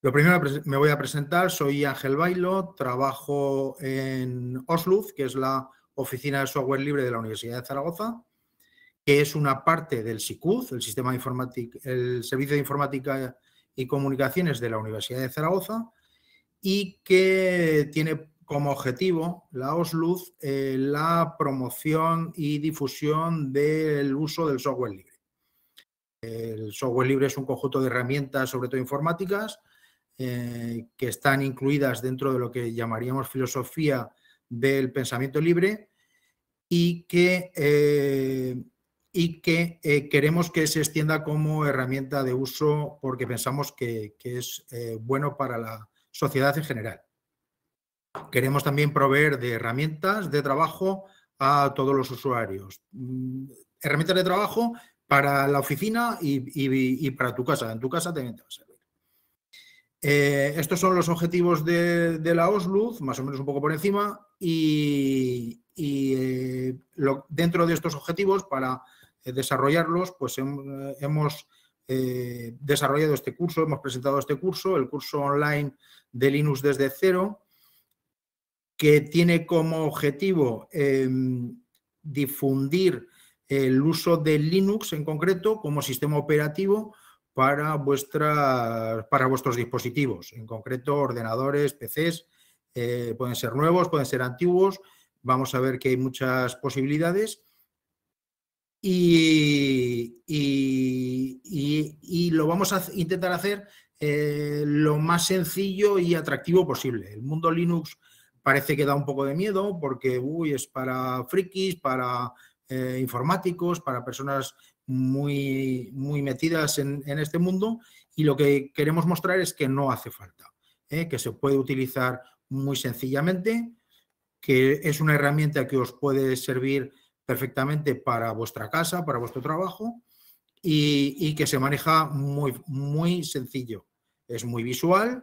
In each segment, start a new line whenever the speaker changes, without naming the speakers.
Lo primero me voy a presentar, soy Ángel Bailo, trabajo en OSLUZ, que es la Oficina de Software Libre de la Universidad de Zaragoza, que es una parte del SICUZ, el, Sistema el Servicio de Informática y Comunicaciones de la Universidad de Zaragoza, y que tiene como objetivo la OSLUZ eh, la promoción y difusión del uso del software libre. El software libre es un conjunto de herramientas, sobre todo informáticas, eh, que están incluidas dentro de lo que llamaríamos filosofía del pensamiento libre y que, eh, y que queremos que se extienda como herramienta de uso porque pensamos que, es bueno para la sociedad en general. Queremos también proveer de herramientas de trabajo a todos los usuarios. Mm, herramientas de trabajo para la oficina y, para tu casa. En tu casa también te va a ser. Eh, estos son los objetivos de, la OSLUZ, más o menos un poco por encima, y, eh, dentro de estos objetivos, para eh, desarrollarlos, pues hemos desarrollado este curso, hemos presentado este curso, el curso online de Linux desde cero, que tiene como objetivo em, difundir el uso de Linux en concreto como sistema operativo para, vuestra, para vuestros dispositivos, en concreto ordenadores, PCs, eh, pueden ser nuevos, pueden ser antiguos, vamos a ver que hay muchas posibilidades y, y, lo vamos a intentar hacer eh, lo más sencillo y atractivo posible. El mundo Linux parece que da un poco de miedo porque uy, es para frikis, para eh, informáticos, para personas muy, muy metidas en, este mundo y lo que queremos mostrar es que no hace falta, ¿eh? que se puede utilizar muy sencillamente, que es una herramienta que os puede servir perfectamente para vuestra casa, para vuestro trabajo y, que se maneja muy, muy sencillo. Es muy visual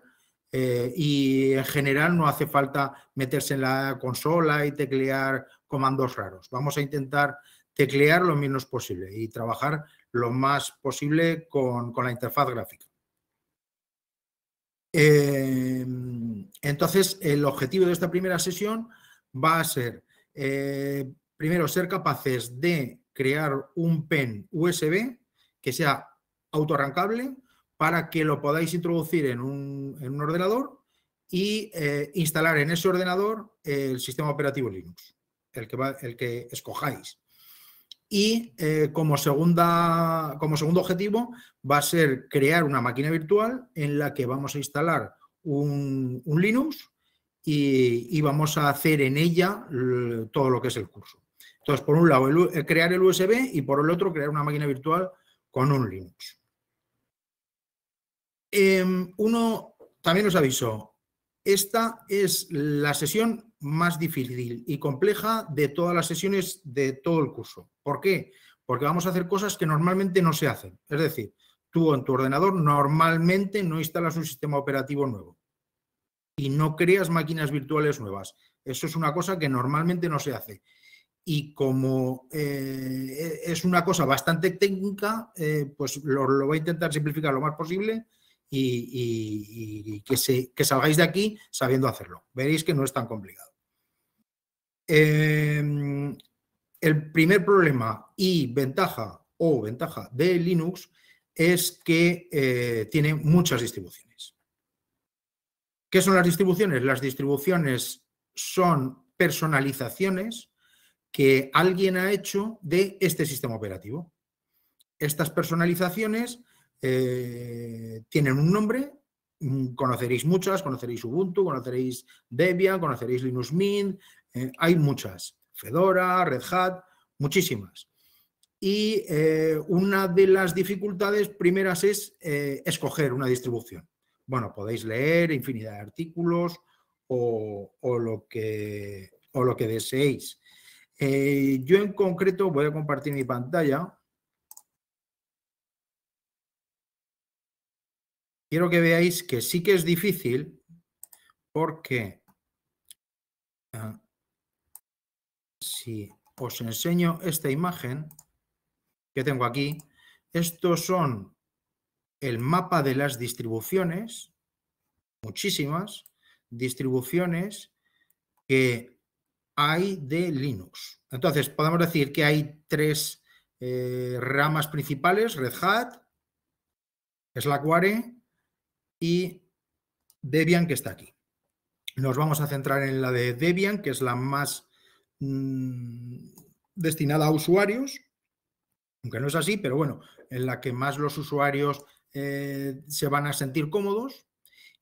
eh, y en general no hace falta meterse en la consola y teclear comandos raros. Vamos a intentar teclear lo menos posible y trabajar lo más posible con, la interfaz gráfica. Eh, entonces, el objetivo de esta primera sesión va a ser, eh, primero, ser capaces de crear un pen USB que sea autoarrancable para que lo podáis introducir en un, ordenador y eh, instalar en ese ordenador el sistema operativo Linux, el que, el que escojáis. Y eh, como, segunda, como segundo objetivo va a ser crear una máquina virtual en la que vamos a instalar un, Linux y, vamos a hacer en ella todo lo que es el curso. Entonces, por un lado, crear el USB y por el otro, crear una máquina virtual con un Linux. Em, uno también os aviso, esta es la sesión más difícil y compleja de todas las sesiones de todo el curso. ¿Por qué? Porque vamos a hacer cosas que normalmente no se hacen. Es decir, tú en tu ordenador normalmente no instalas un sistema operativo nuevo y no creas máquinas virtuales nuevas. Eso es una cosa que normalmente no se hace. Y como eh, es una cosa bastante técnica, eh, pues lo, voy a intentar simplificar lo más posible y, que, se, que salgáis de aquí sabiendo hacerlo. Veréis que no es tan complicado. Em, el primer problema y ventaja o ventaja de Linux es que eh, tiene muchas distribuciones. ¿Qué son las distribuciones? Las distribuciones son personalizaciones que alguien ha hecho de este sistema operativo. Estas personalizaciones eh, tienen un nombre, mm, conoceréis muchas, conoceréis Ubuntu, conoceréis Debian, conoceréis Linux Mint, eh, hay muchas, Fedora, Red Hat, muchísimas. Y eh, una de las dificultades primeras es escoger una distribución. Bueno, podéis leer infinidad de artículos o, lo, que, o lo que deseéis. Yo en concreto voy a compartir mi pantalla. Quiero que veáis que sí que es difícil porque ah, si os enseño esta imagen que tengo aquí, estos son el mapa de las distribuciones, muchísimas distribuciones que hay de Linux. Entonces, podemos decir que hay tres eh, ramas principales, Red Hat, Slackware y Debian, que está aquí. Nos vamos a centrar en la de Debian, que es la más mm, destinada a usuarios, aunque no es así, pero bueno, en la que más los usuarios eh, se van a sentir cómodos.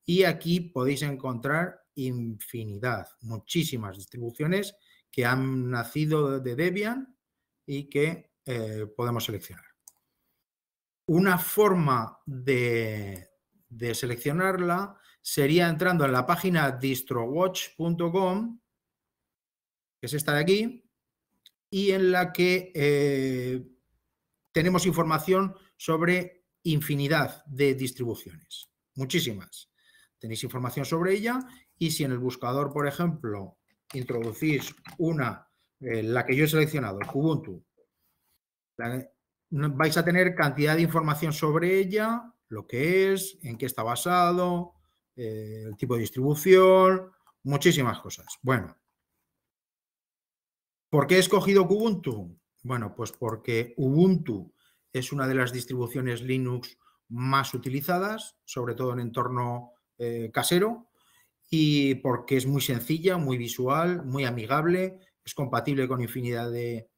Y aquí podéis encontrar infinidad, muchísimas distribuciones que han nacido de Debian y que eh, podemos seleccionar. Una forma de, seleccionarla sería entrando en la página distrowatch.com, que es esta de aquí, y en la que eh, tenemos información sobre infinidad de distribuciones, muchísimas. Tenéis información sobre ella y si en el buscador, por ejemplo, introducís una, eh, la que yo he seleccionado, Ubuntu, vais a tener cantidad de información sobre ella, lo que es, en qué está basado, eh, el tipo de distribución, muchísimas cosas. Bueno, ¿por qué he escogido Ubuntu? Bueno, pues porque Ubuntu es una de las distribuciones Linux más utilizadas, sobre todo en entorno eh, casero, y porque es muy sencilla, muy visual, muy amigable, es compatible con infinidad de,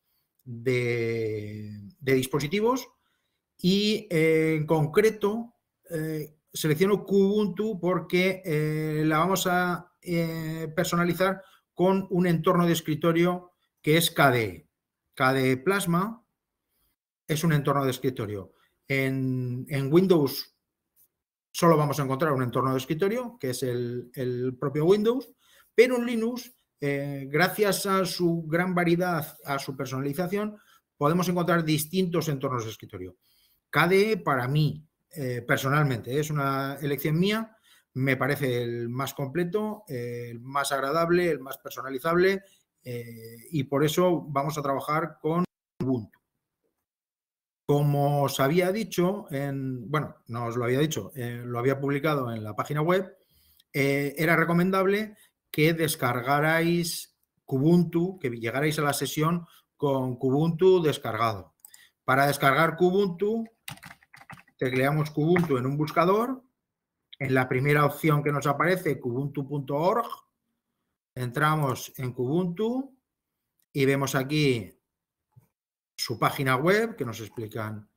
dispositivos y eh, en concreto eh, selecciono Kubuntu porque eh, la vamos a personalizar con un entorno de escritorio que es KDE. KDE Plasma es un entorno de escritorio. En, en Windows solo vamos a encontrar un entorno de escritorio, que es el, propio Windows, pero en Linux, eh, gracias a su gran variedad, a su personalización, podemos encontrar distintos entornos de escritorio. KDE, para mí, eh, personalmente, es una elección mía, me parece el más completo, el más agradable, el más personalizable, eh, y por eso vamos a trabajar con. Como os había dicho, en, bueno, no os lo había dicho, eh, lo había publicado en la página web, eh, era recomendable que descargarais Kubuntu, que llegarais a la sesión con Kubuntu descargado. Para descargar Kubuntu, tecleamos Kubuntu en un buscador. En la primera opción que nos aparece, kubuntu.org, entramos en Kubuntu y vemos aquí su página web, que nos explican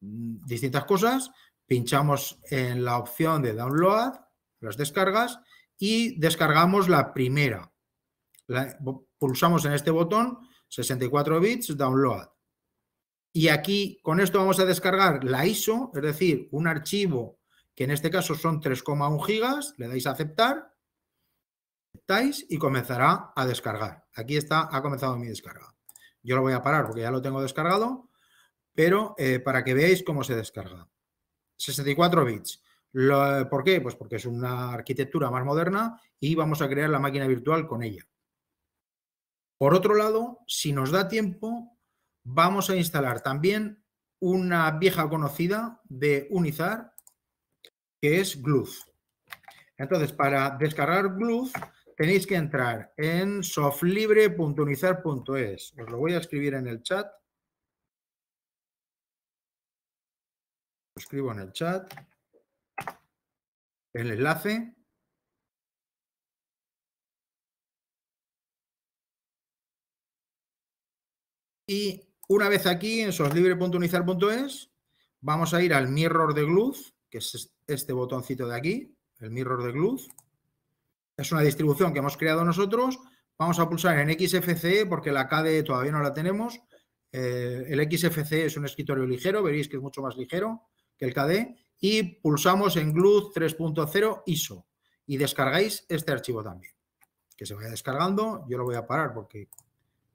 mm, distintas cosas, pinchamos en la opción de download, las descargas, y descargamos la primera. pulsamos en este botón, 64 bits, download. Y aquí, con esto vamos a descargar la ISO, es decir, un archivo que en este caso son 3,1 gigas, le dais a aceptar, aceptáis y comenzará a descargar. Aquí está, ha comenzado mi descarga. Yo lo voy a parar porque ya lo tengo descargado, pero eh, para que veáis cómo se descarga. 64 bits. ¿Por qué? Pues porque es una arquitectura más moderna y vamos a crear la máquina virtual con ella. Por otro lado, si nos da tiempo, vamos a instalar también una vieja conocida de Unizar, que es Gluz. Entonces, para descargar Gluz, tenéis que entrar en soflibre.unizar.es. Os lo voy a escribir en el chat. Lo escribo en el chat. El enlace. Y una vez aquí en soflibre.unizar.es, vamos a ir al mirror de Gluz, que es este botoncito de aquí, el mirror de Gluz es una distribución que hemos creado nosotros. Vamos a pulsar en XFCE porque la KDE todavía no la tenemos. Eh, el XFCE es un escritorio ligero, veréis que es mucho más ligero que el KDE. Y pulsamos en GLUD 3.0 ISO y descargáis este archivo también. Que se vaya descargando. Yo lo voy a parar porque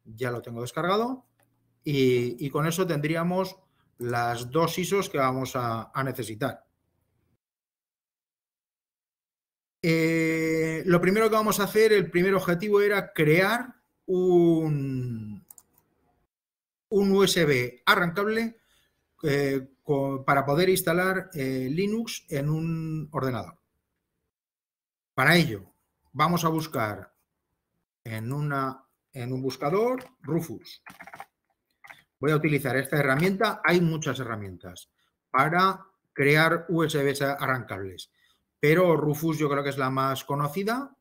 ya lo tengo descargado. Y, con eso tendríamos las dos ISOs que vamos a necesitar. Eh, lo primero que vamos a hacer, el primer objetivo era crear un, USB arrancable eh, para poder instalar eh, Linux en un ordenador. Para ello, vamos a buscar en, en un buscador Rufus. Voy a utilizar esta herramienta. Hay muchas herramientas para crear USBs arrancables, pero Rufus yo creo que es la más conocida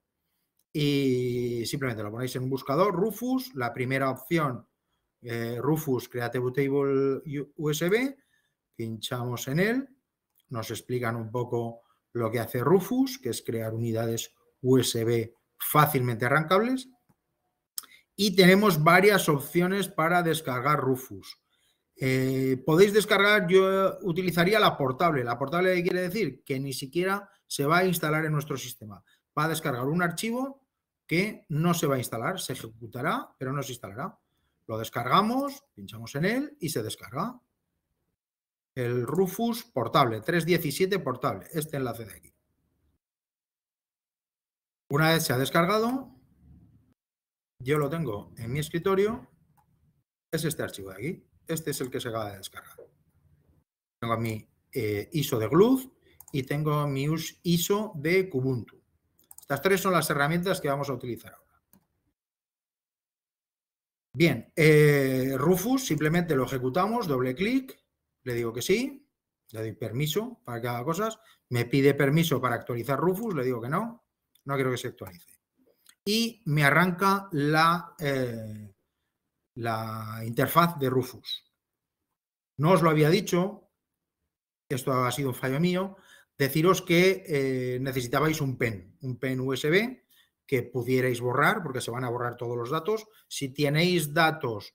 y simplemente lo ponéis en un buscador, Rufus, la primera opción, eh, Rufus Creative Table USB, pinchamos en él, nos explican un poco lo que hace Rufus, que es crear unidades USB fácilmente arrancables. Y tenemos varias opciones para descargar Rufus. Eh, podéis descargar, yo utilizaría la portable. La portable quiere decir que ni siquiera se va a instalar en nuestro sistema. Va a descargar un archivo que no se va a instalar, se ejecutará, pero no se instalará. Lo descargamos, pinchamos en él y se descarga el Rufus portable, 317 portable, este enlace de aquí. Una vez se ha descargado, yo lo tengo en mi escritorio, es este archivo de aquí. Este es el que se acaba de descargar. Tengo mi eh, ISO de Glue y tengo mi ISO de Kubuntu. Estas tres son las herramientas que vamos a utilizar ahora. Bien, eh, Rufus simplemente lo ejecutamos, doble clic, le digo que sí, le doy permiso para que haga cosas, me pide permiso para actualizar Rufus, le digo que no, no quiero que se actualice. Y me arranca la, eh, la interfaz de Rufus. No os lo había dicho, esto ha sido un fallo mío, deciros que eh, necesitabais un pen, un pen USB que pudierais borrar, porque se van a borrar todos los datos. Si tenéis datos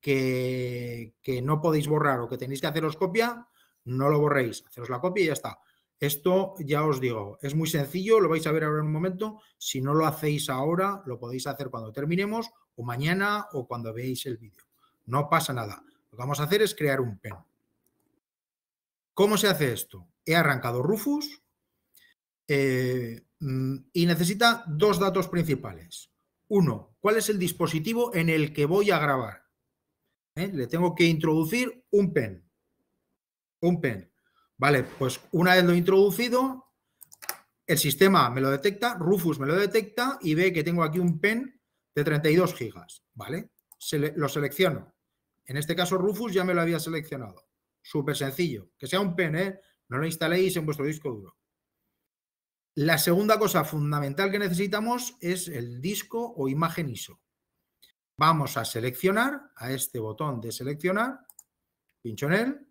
que, no podéis borrar o que tenéis que haceros copia, no lo borréis, haceros la copia y ya está. Esto ya os digo, es muy sencillo, lo vais a ver ahora en un momento. Si no lo hacéis ahora, lo podéis hacer cuando terminemos o mañana o cuando veáis el vídeo. No pasa nada. Lo que vamos a hacer es crear un pen. ¿Cómo se hace esto? He arrancado Rufus eh, mm, y necesita dos datos principales. Uno, ¿cuál es el dispositivo en el que voy a grabar? ¿eh? Le tengo que introducir un pen. Un pen. Vale, pues una vez lo he introducido, el sistema me lo detecta, Rufus me lo detecta y ve que tengo aquí un pen de 32 gigas. ¿Vale? lo selecciono. En este caso, Rufus ya me lo había seleccionado. Súper sencillo. Que sea un pen, ¿eh? No lo instaléis en vuestro disco duro. La segunda cosa fundamental que necesitamos es el disco o imagen ISO. Vamos a seleccionar, a este botón de seleccionar, pincho en él.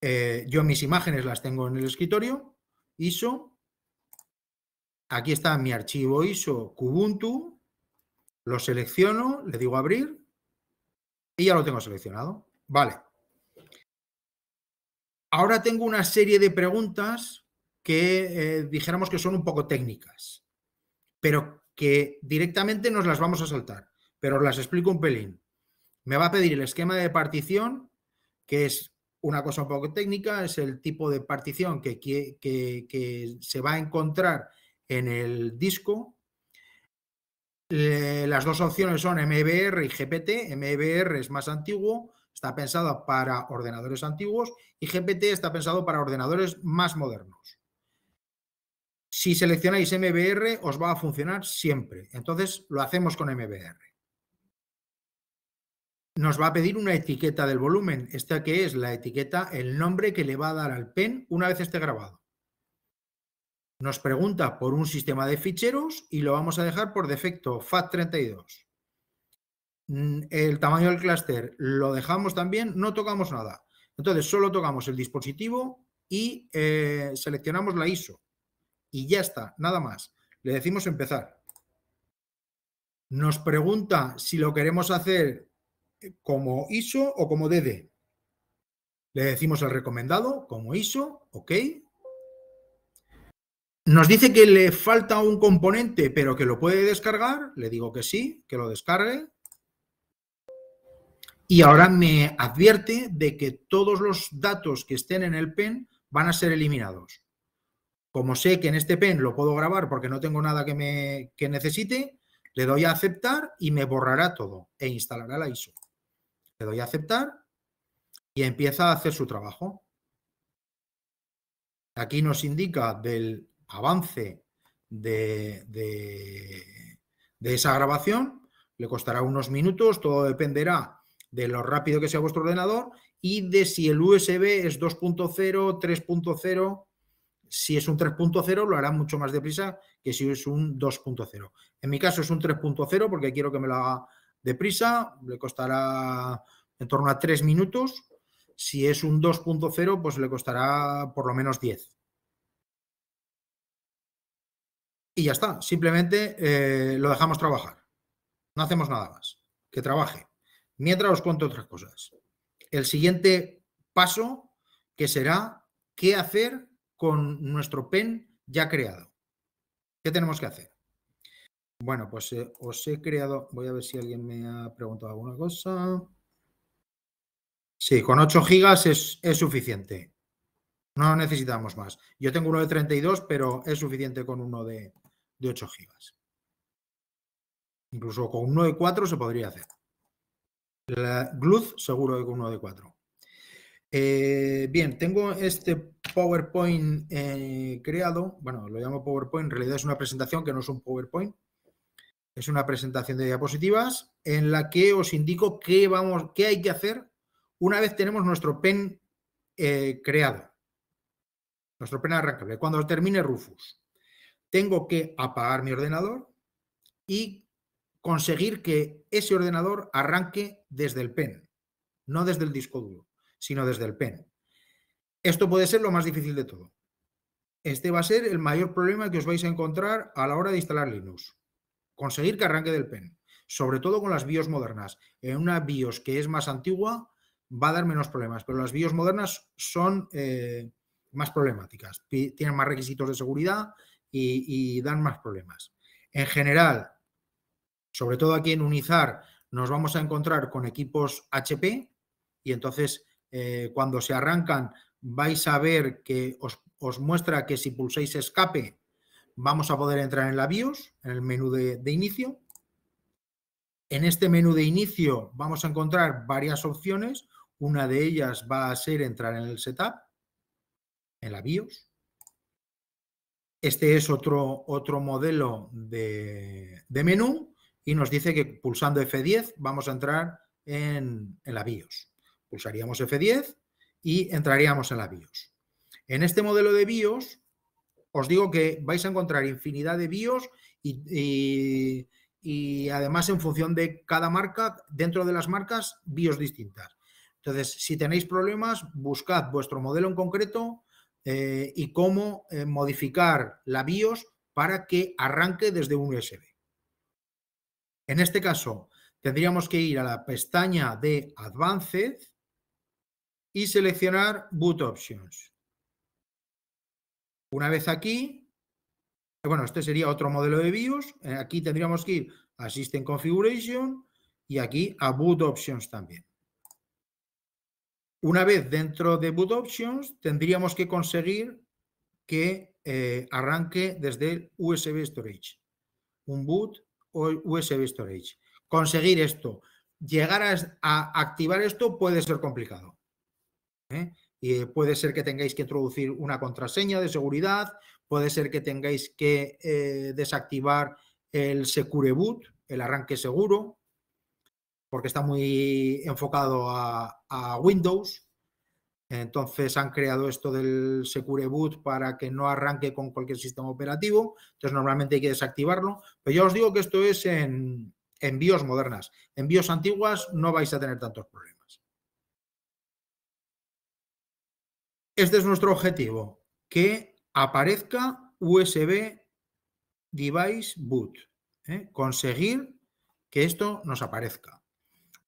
Eh, yo mis imágenes las tengo en el escritorio, ISO. Aquí está mi archivo ISO Kubuntu. Lo selecciono, le digo abrir y ya lo tengo seleccionado. Vale. Ahora tengo una serie de preguntas que eh, dijéramos que son un poco técnicas, pero que directamente nos las vamos a saltar, pero las explico un pelín. Me va a pedir el esquema de partición, que es una cosa un poco técnica, es el tipo de partición que, que, se va a encontrar en el disco. las dos opciones son MBR y GPT. MBR es más antiguo, está pensado para ordenadores antiguos y GPT está pensado para ordenadores más modernos. Si seleccionáis MBR, os va a funcionar siempre. Entonces, lo hacemos con MBR. Nos va a pedir una etiqueta del volumen. Esta que es la etiqueta, el nombre que le va a dar al pen una vez esté grabado. Nos pregunta por un sistema de ficheros y lo vamos a dejar por defecto FAT32. Mm, el tamaño del clúster lo dejamos también, no tocamos nada. Entonces, solo tocamos el dispositivo y eh, seleccionamos la ISO y ya está, nada más. Le decimos empezar. Nos pregunta si lo queremos hacer como ISO o como DD. Le decimos el recomendado como ISO, ok. Nos dice que le falta un componente, pero que lo puede descargar. Le digo que sí, que lo descargue. Y ahora me advierte de que todos los datos que estén en el pen van a ser eliminados. Como sé que en este pen lo puedo grabar porque no tengo nada que, me, que necesite, le doy a aceptar y me borrará todo e instalará la ISO. Le doy a aceptar y empieza a hacer su trabajo. Aquí nos indica del avance de, de, esa grabación. Le costará unos minutos, todo dependerá de lo rápido que sea vuestro ordenador y de si el USB es 2.0, 3.0. Si es un 3.0 lo hará mucho más deprisa que si es un 2.0. En mi caso es un 3.0 porque quiero que me lo haga deprisa. Le costará en torno a 3 minutos. Si es un 2.0 pues le costará por lo menos 10. y ya está. Simplemente eh, lo dejamos trabajar. No hacemos nada más. Que trabaje. Mientras os cuento otras cosas. El siguiente paso que será qué hacer con nuestro pen ya creado. ¿Qué tenemos que hacer? Bueno, pues eh, os he creado, voy a ver si alguien me ha preguntado alguna cosa. Sí, con 8 gigas es, es suficiente. No necesitamos más. Yo tengo uno de 32, pero es suficiente con uno de, de 8 gigas. Incluso con uno de 4 se podría hacer. La Gluz seguro que uno de 4. Eh, bien, tengo este PowerPoint eh, creado. Bueno, lo llamo PowerPoint. En realidad es una presentación que no es un PowerPoint. Es una presentación de diapositivas en la que os indico qué, vamos, qué hay que hacer una vez tenemos nuestro pen eh, creado. Nuestro pen arrancable. Cuando termine Rufus tengo que apagar mi ordenador y conseguir que ese ordenador arranque desde el pen, no desde el disco duro, sino desde el pen. Esto puede ser lo más difícil de todo. Este va a ser el mayor problema que os vais a encontrar a la hora de instalar Linux. Conseguir que arranque del pen, sobre todo con las BIOS modernas. En una BIOS que es más antigua va a dar menos problemas, pero las BIOS modernas son eh, más problemáticas, tienen más requisitos de seguridad y, dan más problemas. En general, sobre todo aquí en Unizar, nos vamos a encontrar con equipos HP y entonces eh, cuando se arrancan vais a ver que os, muestra que si pulsáis escape vamos a poder entrar en la BIOS, en el menú de, inicio. En este menú de inicio vamos a encontrar varias opciones. Una de ellas va a ser entrar en el setup, en la BIOS. Este es otro, otro modelo de, menú y nos dice que pulsando F10 vamos a entrar en, la BIOS. Pulsaríamos F10 y entraríamos en la BIOS. En este modelo de BIOS os digo que vais a encontrar infinidad de BIOS y, y, además en función de cada marca, dentro de las marcas, BIOS distintas. Entonces, si tenéis problemas, buscad vuestro modelo en concreto eh, y cómo eh, modificar la BIOS para que arranque desde un USB. En este caso, tendríamos que ir a la pestaña de Advanced y seleccionar Boot Options. Una vez aquí, bueno, este sería otro modelo de BIOS. Eh, aquí tendríamos que ir a System Configuration y aquí a Boot Options también. Una vez dentro de Boot Options, tendríamos que conseguir que eh, arranque desde el USB Storage. Un boot USB Storage. Conseguir esto, llegar a, activar esto puede ser complicado. ¿eh? Y puede ser que tengáis que introducir una contraseña de seguridad, puede ser que tengáis que eh, desactivar el Secure Boot, el arranque seguro, porque está muy enfocado a, Windows. Entonces han creado esto del Secure Boot para que no arranque con cualquier sistema operativo. Entonces normalmente hay que desactivarlo. Pero ya os digo que esto es en, en BIOS modernas. En BIOS antiguas no vais a tener tantos problemas. Este es nuestro objetivo, que aparezca USB Device Boot. ¿eh? Conseguir que esto nos aparezca.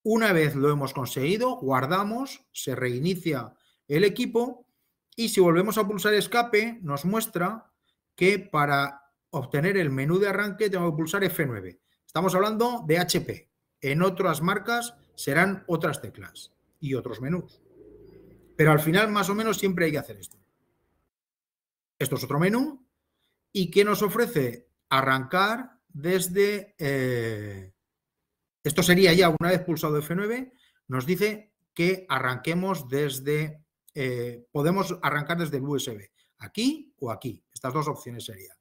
Una vez lo hemos conseguido, guardamos, se reinicia el equipo y si volvemos a pulsar escape nos muestra que para obtener el menú de arranque tengo que pulsar F9. Estamos hablando de HP. En otras marcas serán otras teclas y otros menús. Pero al final más o menos siempre hay que hacer esto. Esto es otro menú. ¿Y qué nos ofrece? Arrancar desde... Eh, esto sería ya, una vez pulsado F9, nos dice que arranquemos desde... Eh, podemos arrancar desde el USB, aquí o aquí. Estas dos opciones serían.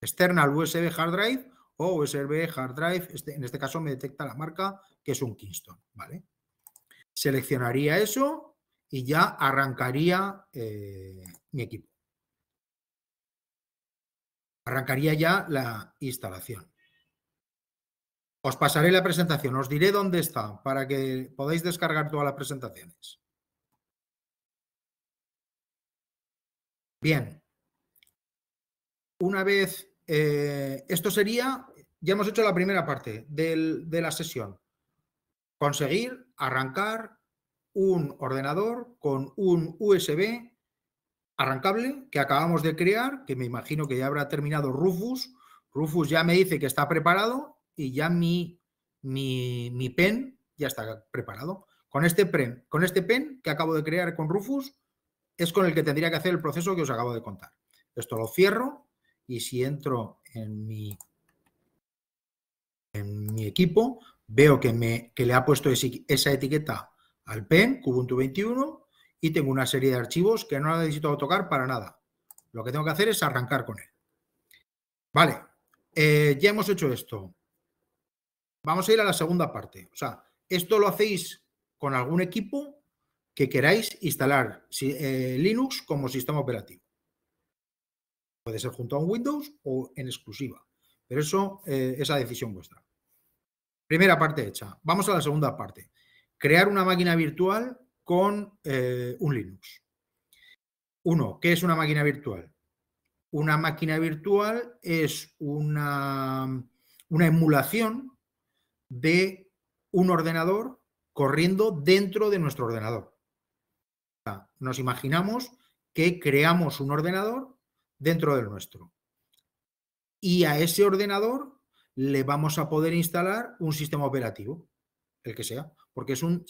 External USB Hard Drive o USB Hard Drive. Este, en este caso me detecta la marca, que es un Kingston. ¿vale? Seleccionaría eso y ya arrancaría eh, mi equipo. Arrancaría ya la instalación. Os pasaré la presentación, os diré dónde está para que podáis descargar todas las presentaciones. Bien. Una vez, eh, esto sería, ya hemos hecho la primera parte de la sesión. Conseguir arrancar un ordenador con un USB arrancable que acabamos de crear, que me imagino que ya habrá terminado Rufus. Rufus ya me dice que está preparado y ya mi, mi, pen ya está preparado. Con este, con este pen que acabo de crear con Rufus es con el que tendría que hacer el proceso que os acabo de contar. Esto lo cierro y si entro en mi, en mi equipo, veo que, me, que le ha puesto esa etiqueta al pen, Kubuntu 21, y tengo una serie de archivos que no necesito tocar para nada. Lo que tengo que hacer es arrancar con él. Vale, eh, ya hemos hecho esto. Vamos a ir a la segunda parte. O sea, esto lo hacéis con algún equipo que queráis instalar eh, Linux como sistema operativo. Puede ser junto a un Windows o en exclusiva, pero eso eh, es la decisión vuestra. Primera parte hecha. Vamos a la segunda parte. Crear una máquina virtual con eh, un Linux. Uno, ¿qué es una máquina virtual? Una máquina virtual es una, una emulación de un ordenador corriendo dentro de nuestro ordenador. Nos imaginamos que creamos un ordenador dentro del nuestro. Y a ese ordenador le vamos a poder instalar un sistema operativo, el que sea, porque es un,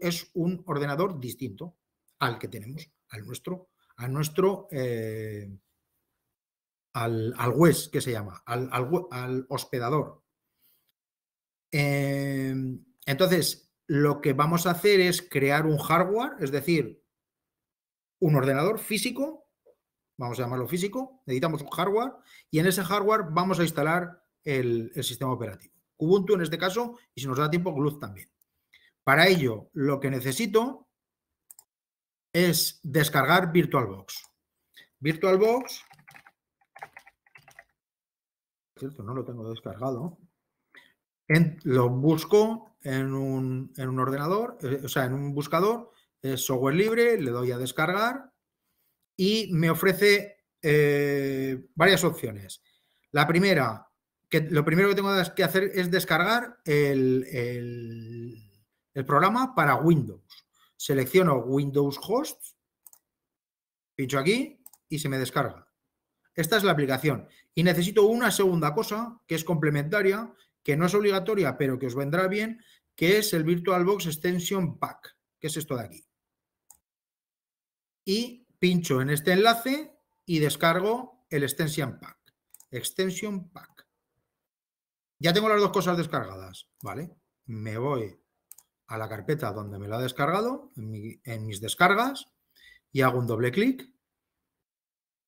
es un ordenador distinto al que tenemos, al nuestro, nuestro eh, al, al WES, que se llama, al, al, hospedador. Em, entonces, lo que vamos a hacer es crear un hardware, es decir, un ordenador físico, vamos a llamarlo físico, necesitamos un hardware, y en ese hardware vamos a instalar el, sistema operativo. Ubuntu en este caso, y si nos da tiempo, Gluz también. Para ello, lo que necesito es descargar VirtualBox. VirtualBox, cierto, no lo tengo descargado. lo busco en un, ordenador, eh, o sea, en un buscador, es software libre, le doy a descargar y me ofrece eh, varias opciones. La primera, que lo primero que tengo que hacer es descargar el, programa para Windows. Selecciono Windows Host, pincho aquí y se me descarga. Esta es la aplicación. Y necesito una segunda cosa que es complementaria, que no es obligatoria, pero que os vendrá bien, que es el VirtualBox Extension Pack, que es esto de aquí. Y pincho en este enlace y descargo el Extension Pack. Extension Pack. Ya tengo las dos cosas descargadas, ¿vale? Me voy a la carpeta donde me lo ha descargado, en, mis descargas, y hago un doble clic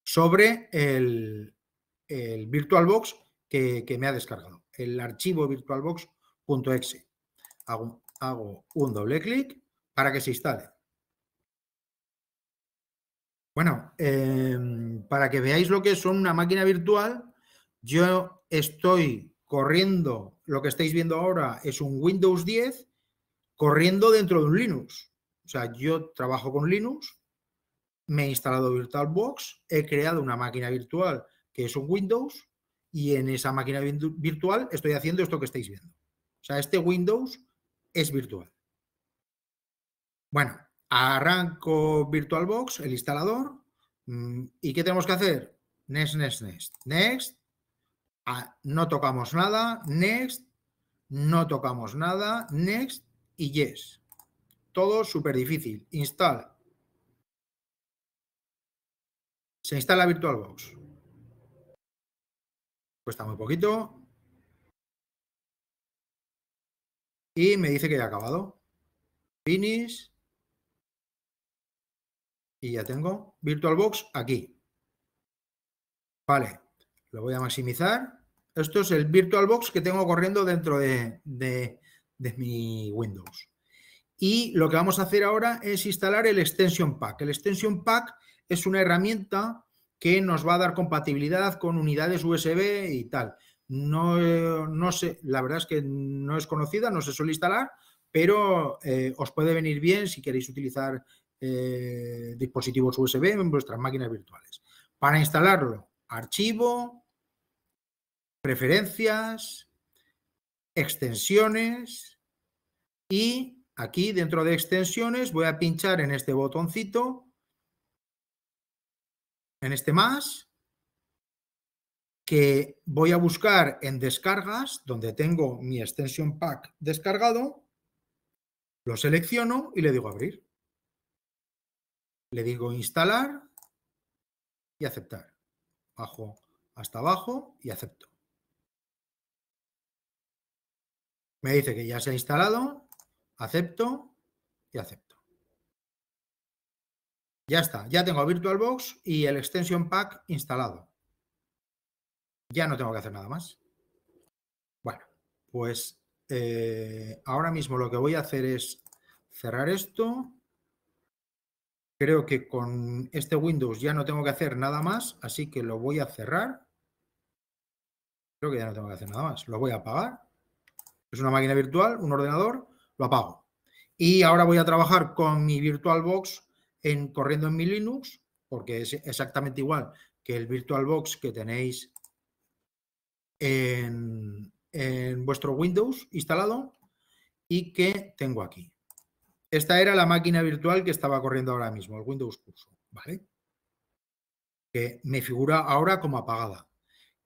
sobre el, VirtualBox que, me ha descargado, el archivo virtualbox.exe. Hago, hago un doble clic para que se instale. Bueno, em, para que veáis lo que son una máquina virtual, yo estoy corriendo, lo que estáis viendo ahora es un Windows 10 corriendo dentro de un Linux. O sea, yo trabajo con Linux, me he instalado VirtualBox, he creado una máquina virtual que es un Windows y en esa máquina virtual estoy haciendo esto que estáis viendo. O sea, este Windows es virtual. Bueno, arranco VirtualBox, el instalador. Mm, ¿Y qué tenemos que hacer? Next, next, next. Next, no tocamos nada, next, no tocamos nada, next y yes. Todo súper difícil. Install. Se instala VirtualBox. Cuesta muy poquito. Y me dice que ya ha acabado. Finish. Y ya tengo VirtualBox aquí. Vale, lo voy a maximizar. Esto es el VirtualBox que tengo corriendo dentro de, de mi Windows. Y lo que vamos a hacer ahora es instalar el Extension Pack. El Extension Pack es una herramienta que nos va a dar compatibilidad con unidades USB y tal. No, no sé, la verdad es que no es conocida, no se suele instalar, pero eh, os puede venir bien si queréis utilizar eh, dispositivos USB en vuestras máquinas virtuales. Para instalarlo, archivo, preferencias, extensiones y aquí dentro de extensiones voy a pinchar en este botoncito en este más, que voy a buscar en descargas, donde tengo mi extension pack descargado, lo selecciono y le digo abrir. Le digo instalar y aceptar. Bajo hasta abajo y acepto. Me dice que ya se ha instalado, acepto y acepto. Ya está, ya tengo VirtualBox y el Extension Pack instalado. Ya no tengo que hacer nada más. Bueno, pues eh, ahora mismo lo que voy a hacer es cerrar esto. Creo que con este Windows ya no tengo que hacer nada más, así que lo voy a cerrar. Creo que ya no tengo que hacer nada más. Lo voy a apagar. Es una máquina virtual, un ordenador, lo apago. Y ahora voy a trabajar con mi VirtualBox en, corriendo en mi Linux, porque es exactamente igual que el VirtualBox que tenéis en, vuestro Windows instalado y que tengo aquí. Esta era la máquina virtual que estaba corriendo ahora mismo, el Windows Curso, ¿vale? Que me figura ahora como apagada.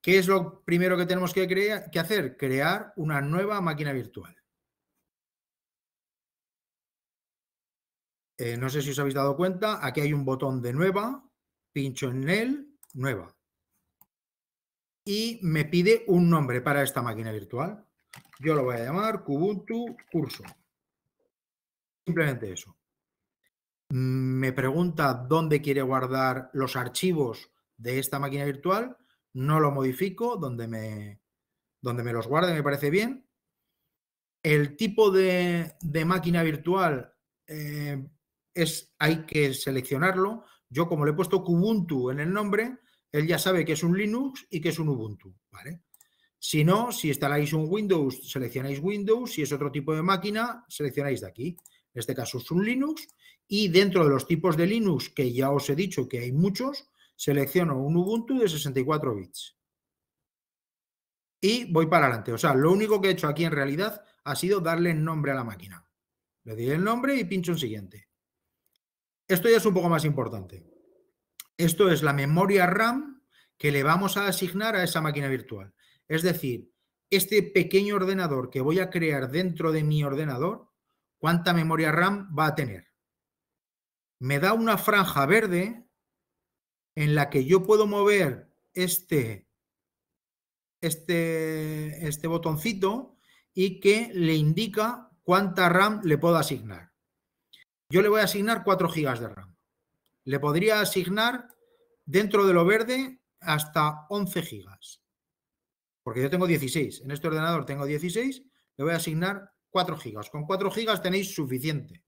¿Qué es lo primero que tenemos que, que hacer? Crear una nueva máquina virtual. Eh, no sé si os habéis dado cuenta, aquí hay un botón de nueva, pincho en él, nueva. Y me pide un nombre para esta máquina virtual. Yo lo voy a llamar Kubuntu Curso. Simplemente eso. Me pregunta dónde quiere guardar los archivos de esta máquina virtual. No lo modifico, donde me, me los guarde me parece bien. El tipo de, máquina virtual eh, es, hay que seleccionarlo. Yo como le he puesto Kubuntu en el nombre, él ya sabe que es un Linux y que es un Ubuntu, ¿vale? Si no, si instaláis un Windows, seleccionáis Windows, si es otro tipo de máquina, seleccionáis de aquí. En este caso es un Linux y dentro de los tipos de Linux, que ya os he dicho que hay muchos, selecciono un Ubuntu de 64 bits. Y voy para adelante. O sea, lo único que he hecho aquí en realidad ha sido darle nombre a la máquina. Le doy el nombre y pincho en siguiente. Esto ya es un poco más importante. Esto es la memoria RAM que le vamos a asignar a esa máquina virtual. Es decir, este pequeño ordenador que voy a crear dentro de mi ordenador, ¿cuánta memoria RAM va a tener? Me da una franja verde en la que yo puedo mover este, este, este botoncito y que le indica cuánta RAM le puedo asignar. Yo le voy a asignar 4 GB de RAM. Le podría asignar dentro de lo verde hasta 11 GB. Porque yo tengo 16. En este ordenador tengo 16. Le voy a asignar 4 GB. Con 4 GB tenéis suficiente.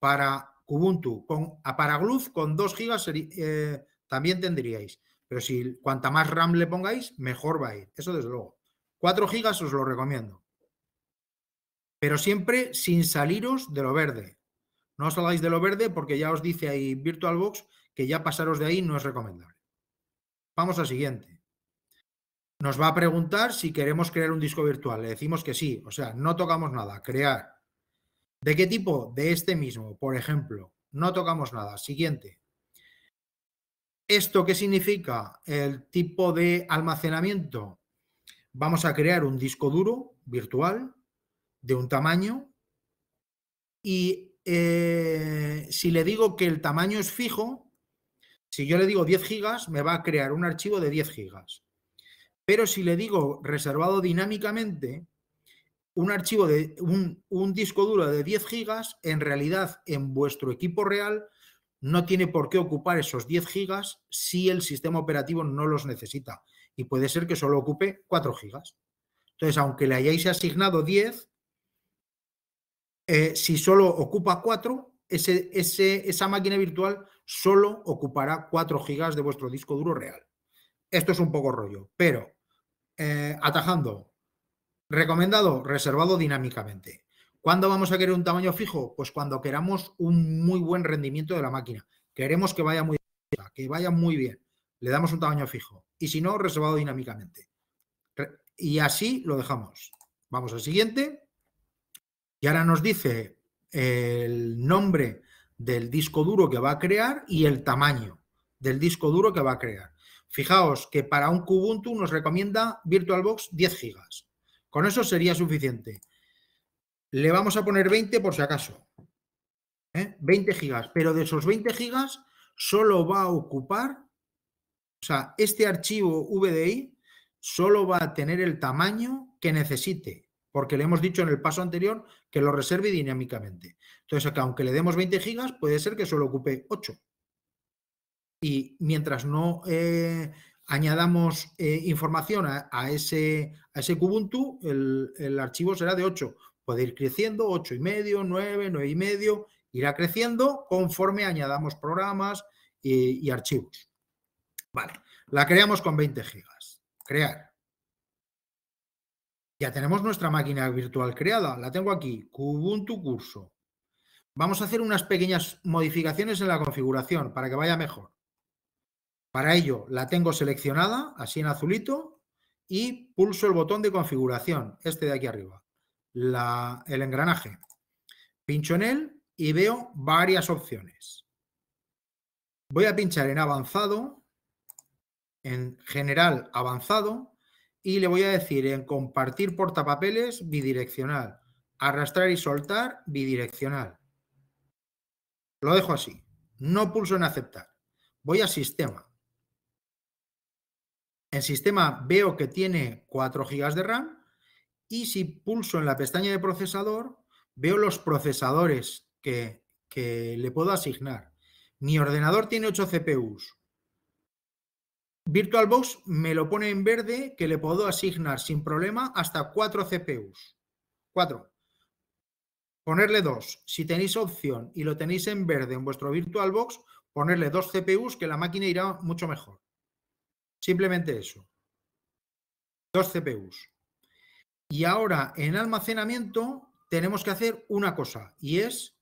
Para Ubuntu, con, para Gluz, con 2 GB eh, también tendríais. Pero si cuanta más RAM le pongáis, mejor va a ir. Eso desde luego. 4 GB os lo recomiendo. Pero siempre sin saliros de lo verde. No os salgáis de lo verde porque ya os dice ahí VirtualBox que ya pasaros de ahí no es recomendable. Vamos al siguiente. Nos va a preguntar si queremos crear un disco virtual. Le decimos que sí, o sea, no tocamos nada, crear. ¿De qué tipo? De este mismo, por ejemplo. No tocamos nada. Siguiente. ¿Esto qué significa? El tipo de almacenamiento. Vamos a crear un disco duro virtual de un tamaño y eh, si le digo que el tamaño es fijo, Si yo le digo 10 gigas, me va a crear un archivo de 10 gigas. Pero si le digo reservado dinámicamente, un archivo de un, un, disco duro de 10 gigas, en realidad en vuestro equipo real no tiene por qué ocupar esos 10 gigas si el sistema operativo no los necesita. Y puede ser que solo ocupe 4 gigas. Entonces, aunque le hayáis asignado 10, eh, si solo ocupa 4, ese, esa máquina virtual solo ocupará 4 gigas de vuestro disco duro real. Esto es un poco rollo, pero eh, atajando, recomendado, reservado dinámicamente. ¿Cuándo vamos a querer un tamaño fijo? Pues cuando queramos un muy buen rendimiento de la máquina. Queremos que vaya muy bien, que vaya muy bien. Le damos un tamaño fijo. Y si no, reservado dinámicamente. Y así lo dejamos. Vamos al siguiente. Y ahora nos dice el nombre del disco duro que va a crear y el tamaño del disco duro que va a crear. Fijaos que para un Kubuntu nos recomienda VirtualBox 10 gigas. Con eso sería suficiente. Le vamos a poner 20 por si acaso. 20 ¿eh? gigas. Pero de esos 20 gigas solo va a ocupar, o sea, este archivo VDI solo va a tener el tamaño que necesite, porque le hemos dicho en el paso anterior que lo reserve dinámicamente. Entonces, que aunque le demos 20 gigas, puede ser que solo ocupe 8. Y mientras no eh, añadamos eh, información a, ese, a ese Kubuntu, el, archivo será de 8. Puede ir creciendo, 8 y medio, 9, 9 y medio, irá creciendo conforme añadamos programas y, archivos. Vale, la creamos con 20 gigas crear. Ya tenemos nuestra máquina virtual creada. La tengo aquí, Kubuntu curso. Vamos a hacer unas pequeñas modificaciones en la configuración para que vaya mejor. Para ello la tengo seleccionada, así en azulito, y pulso el botón de configuración, este de aquí arriba, el engranaje. Pincho en él y veo varias opciones. Voy a pinchar en avanzado en general avanzado y le voy a decir en compartir portapapeles bidireccional, arrastrar y soltar bidireccional. Lo dejo así. No pulso en aceptar. Voy a sistema. En sistema veo que tiene 4 GB de RAM y si pulso en la pestaña de procesador veo los procesadores que, que le puedo asignar. Mi ordenador tiene 8 CPUs, VirtualBox me lo pone en verde que le puedo asignar sin problema hasta cuatro CPUs. Cuatro. Ponerle dos. Si tenéis opción y lo tenéis en verde en vuestro VirtualBox, ponerle dos CPUs que la máquina irá mucho mejor. Simplemente eso. Dos CPUs. Y ahora en almacenamiento tenemos que hacer una cosa y es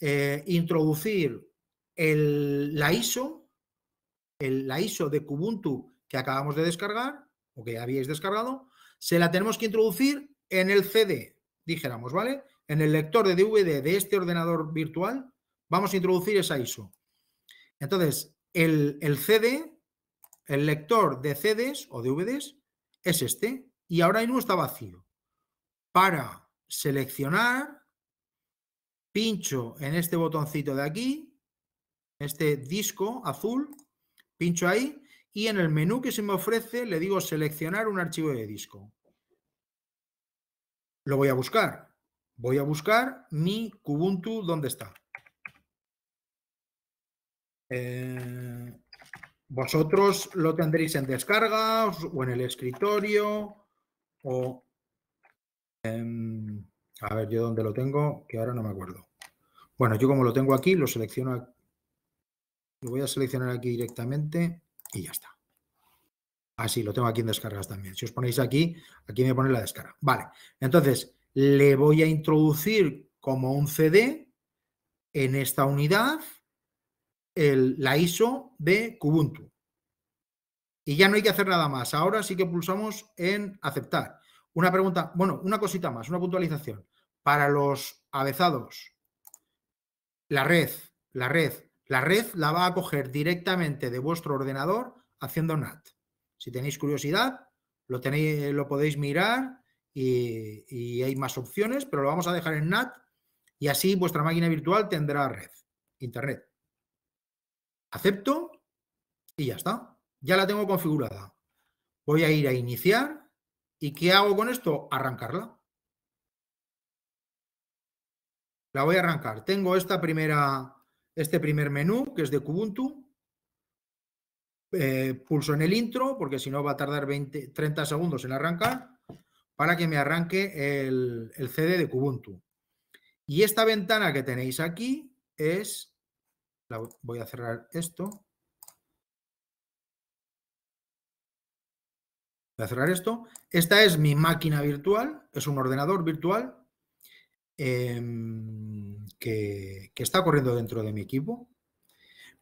eh, introducir el, la ISO la ISO de Kubuntu que acabamos de descargar o que ya habíais descargado, se la tenemos que introducir en el CD, dijéramos, ¿vale? En el lector de DVD de este ordenador virtual, vamos a introducir esa ISO. Entonces, el, el CD, el lector de CDs o DVDs, es este. Y ahora mismo está vacío. Para seleccionar, pincho en este botoncito de aquí, este disco azul, Pincho ahí y en el menú que se me ofrece le digo seleccionar un archivo de disco. Lo voy a buscar. Voy a buscar mi Kubuntu, ¿dónde está? Eh, vosotros lo tendréis en descarga o en el escritorio o... a ver, yo dónde lo tengo, que ahora no me acuerdo. Bueno, yo como lo tengo aquí, lo selecciono lo voy a seleccionar aquí directamente y ya está. Así, lo tengo aquí en descargas también. Si os ponéis aquí, aquí me pone la descarga. Vale, entonces le voy a introducir como un CD en esta unidad el, la ISO de Kubuntu. Y ya no hay que hacer nada más. Ahora sí que pulsamos en aceptar. Una pregunta, bueno, una cosita más, una puntualización. Para los avezados, la red, la red la red la va a coger directamente de vuestro ordenador haciendo NAT. Si tenéis curiosidad, lo, tenéis, lo podéis mirar y, hay más opciones, pero lo vamos a dejar en NAT y así vuestra máquina virtual tendrá red, internet. Acepto Y ya está. Ya la tengo configurada. Voy a ir a iniciar. ¿Y qué hago con esto? Arrancarla. La voy a arrancar. Tengo esta primera, este primer menú que es de Kubuntu. Eh, pulso en el intro porque si no va a tardar 20, 30 segundos en arrancar para que me arranque el, el CD de Kubuntu. Y esta ventana que tenéis aquí es, voy a cerrar esto, Voy a cerrar esto. Esta es mi máquina virtual, es un ordenador virtual em, que, está corriendo dentro de mi equipo.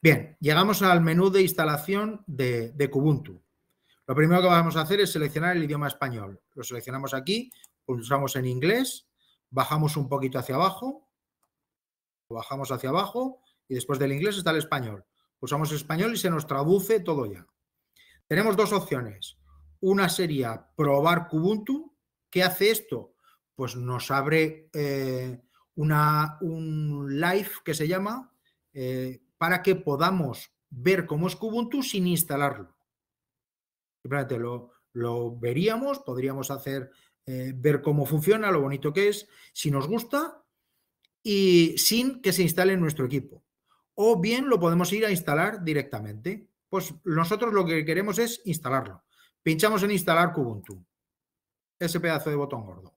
Bien, llegamos al menú de instalación de, de, Kubuntu. Lo primero que vamos a hacer es seleccionar el idioma español. Lo seleccionamos aquí, pulsamos en inglés, bajamos un poquito hacia abajo, bajamos hacia abajo y después del inglés está el español. Pulsamos español y se nos traduce todo ya. Tenemos dos opciones una sería probar Kubuntu. ¿Qué hace esto? Pues nos abre eh, una, un live que se llama eh, para que podamos ver cómo es Kubuntu sin instalarlo. Simplemente lo, lo veríamos, podríamos hacer eh, ver cómo funciona, lo bonito que es, si nos gusta y sin que se instale en nuestro equipo. O bien lo podemos ir a instalar directamente. Pues nosotros lo que queremos es instalarlo. Pinchamos en instalar Kubuntu. Ese pedazo de botón gordo.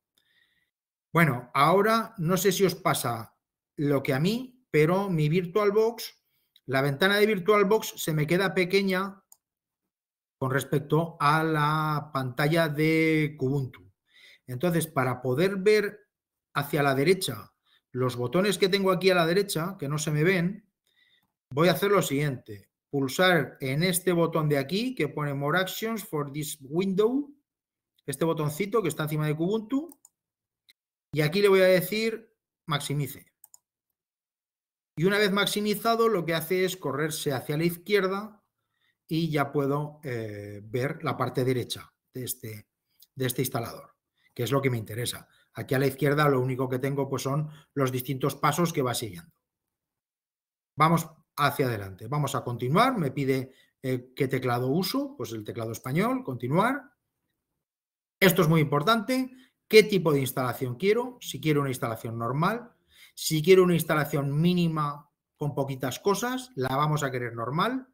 Bueno, ahora no sé si os pasa lo que a mí, pero mi VirtualBox, la ventana de VirtualBox se me queda pequeña con respecto a la pantalla de Kubuntu. Entonces, para poder ver hacia la derecha los botones que tengo aquí a la derecha, que no se me ven, voy a hacer lo siguiente pulsar en este botón de aquí que pone More Actions for this window, este botoncito que está encima de Kubuntu, y aquí le voy a decir maximice. Y una vez maximizado, lo que hace es correrse hacia la izquierda y ya puedo eh, ver la parte derecha de este, de este instalador, que es lo que me interesa. Aquí a la izquierda lo único que tengo pues, son los distintos pasos que va siguiendo. Vamos hacia adelante. Vamos a continuar. Me pide eh, qué teclado uso. Pues el teclado español. Continuar. Esto es muy importante. ¿Qué tipo de instalación quiero? Si quiero una instalación normal. Si quiero una instalación mínima con poquitas cosas, la vamos a querer normal.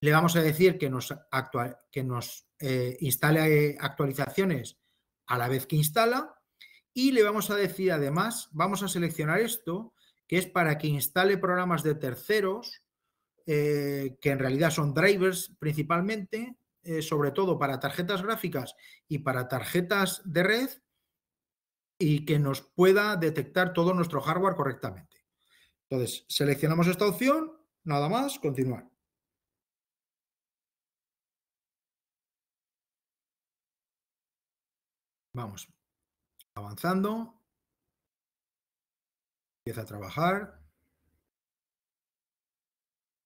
Le vamos a decir que nos, eh, instale actualizaciones a la vez que instala. Y le vamos a decir además, vamos a seleccionar esto que es para que instale programas de terceros, eh, que en realidad son drivers principalmente, eh, sobre todo para tarjetas gráficas y para tarjetas de red, y que nos pueda detectar todo nuestro hardware correctamente. Entonces, seleccionamos esta opción, nada más, continuar. Vamos avanzando empieza a trabajar.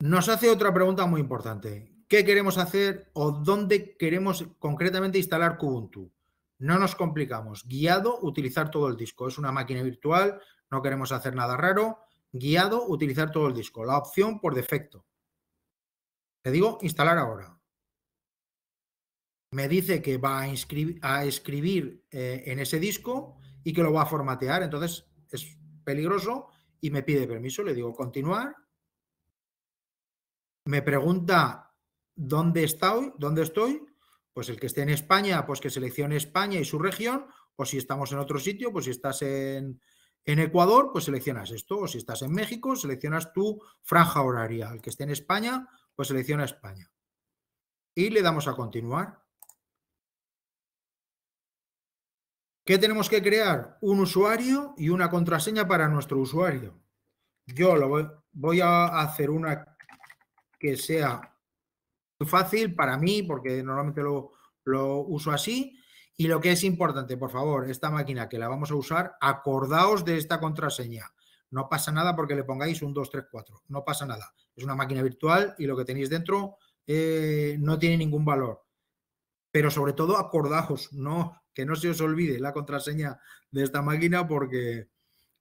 Nos hace otra pregunta muy importante. ¿Qué queremos hacer o dónde queremos concretamente instalar Kubuntu? No nos complicamos. Guiado, utilizar todo el disco. Es una máquina virtual, no queremos hacer nada raro. Guiado, utilizar todo el disco. La opción por defecto. Te digo, instalar ahora. Me dice que va a, a escribir eh, en ese disco y que lo va a formatear. Entonces, es peligroso y me pide permiso. Le digo continuar. Me pregunta dónde estoy, dónde estoy. Pues el que esté en España, pues que seleccione España y su región. O si estamos en otro sitio, pues si estás en, en Ecuador, pues seleccionas esto. O si estás en México, seleccionas tu franja horaria. El que esté en España, pues selecciona España. Y le damos a continuar. ¿Qué tenemos que crear? Un usuario y una contraseña para nuestro usuario. Yo lo voy, a hacer una que sea muy fácil para mí, porque normalmente lo, lo uso así. Y lo que es importante, por favor, esta máquina que la vamos a usar, acordaos de esta contraseña. No pasa nada porque le pongáis un 2, 3, 4. No pasa nada. Es una máquina virtual y lo que tenéis dentro eh, no tiene ningún valor. Pero sobre todo acordaos, no que no se os olvide la contraseña de esta máquina porque,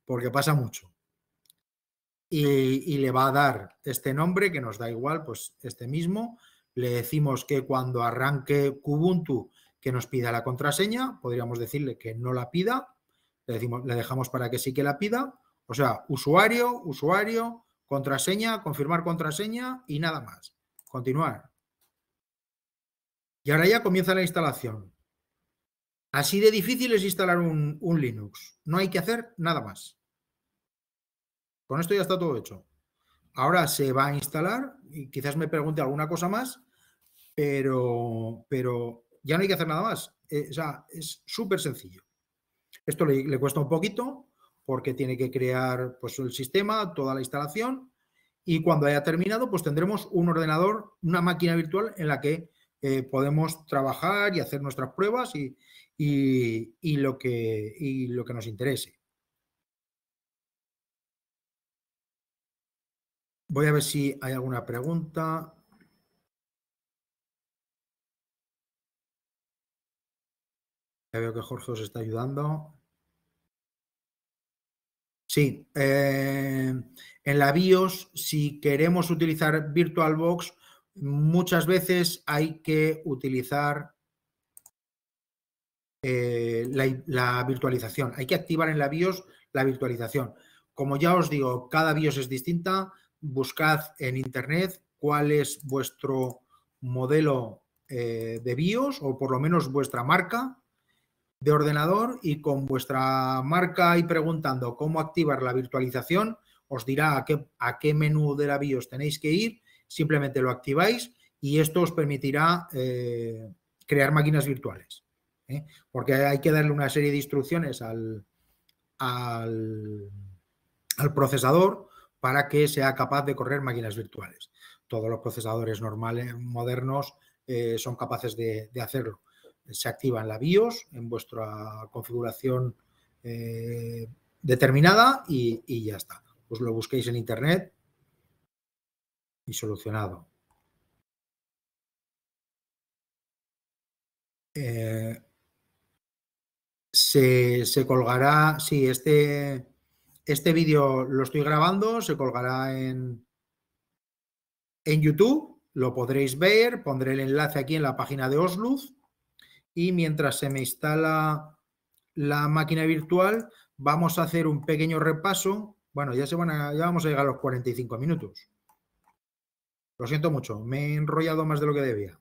porque pasa mucho. y, le va a dar este nombre que nos da igual, pues este mismo. Le decimos que cuando arranque Kubuntu que nos pida la contraseña, podríamos decirle que no la pida, le, decimos, le dejamos para que sí que la pida, o sea, usuario, usuario, contraseña, confirmar contraseña y nada más. Continuar. Y ahora ya comienza la instalación. Así de difícil es instalar un, Linux. No hay que hacer nada más. Con esto ya está todo hecho. Ahora se va a instalar y quizás me pregunte alguna cosa más, pero, pero ya no hay que hacer nada más. Eh, es súper sencillo. Esto le, cuesta un poquito porque tiene que crear pues, el sistema, toda la instalación y cuando haya terminado pues tendremos un ordenador, una máquina virtual en la que eh, podemos trabajar y hacer nuestras pruebas y, lo que, y lo que nos interese. Voy a ver si hay alguna pregunta. Ya veo que Jorge os está ayudando. Sí, eh, en la BIOS, si queremos utilizar VirtualBox, muchas veces hay que utilizar eh, la, virtualización. Hay que activar en la BIOS la virtualización. Como ya os digo, cada BIOS es distinta. Buscad en Internet cuál es vuestro modelo eh, de BIOS o por lo menos vuestra marca de ordenador y con vuestra marca y preguntando cómo activar la virtualización, os dirá a qué, a qué menú de la BIOS tenéis que ir simplemente lo activáis y esto os permitirá eh, crear máquinas virtuales. ¿eh? Porque hay que darle una serie de instrucciones al, al, procesador para que sea capaz de correr máquinas virtuales. Todos los procesadores normales, modernos, eh, son capaces de, hacerlo. Se activa en la BIOS, en vuestra configuración determinada y, y, ya está. Pues lo busquéis en Internet y solucionado. Eh, se, colgará, sí, este, este vídeo lo estoy grabando, se colgará en, en YouTube, lo podréis ver, pondré el enlace aquí en la página de Osluz y mientras se me instala la máquina virtual, vamos a hacer un pequeño repaso. Bueno, ya, se van a, ya vamos a llegar a los 45 minutos. Lo siento mucho, me he enrollado más de lo que debía.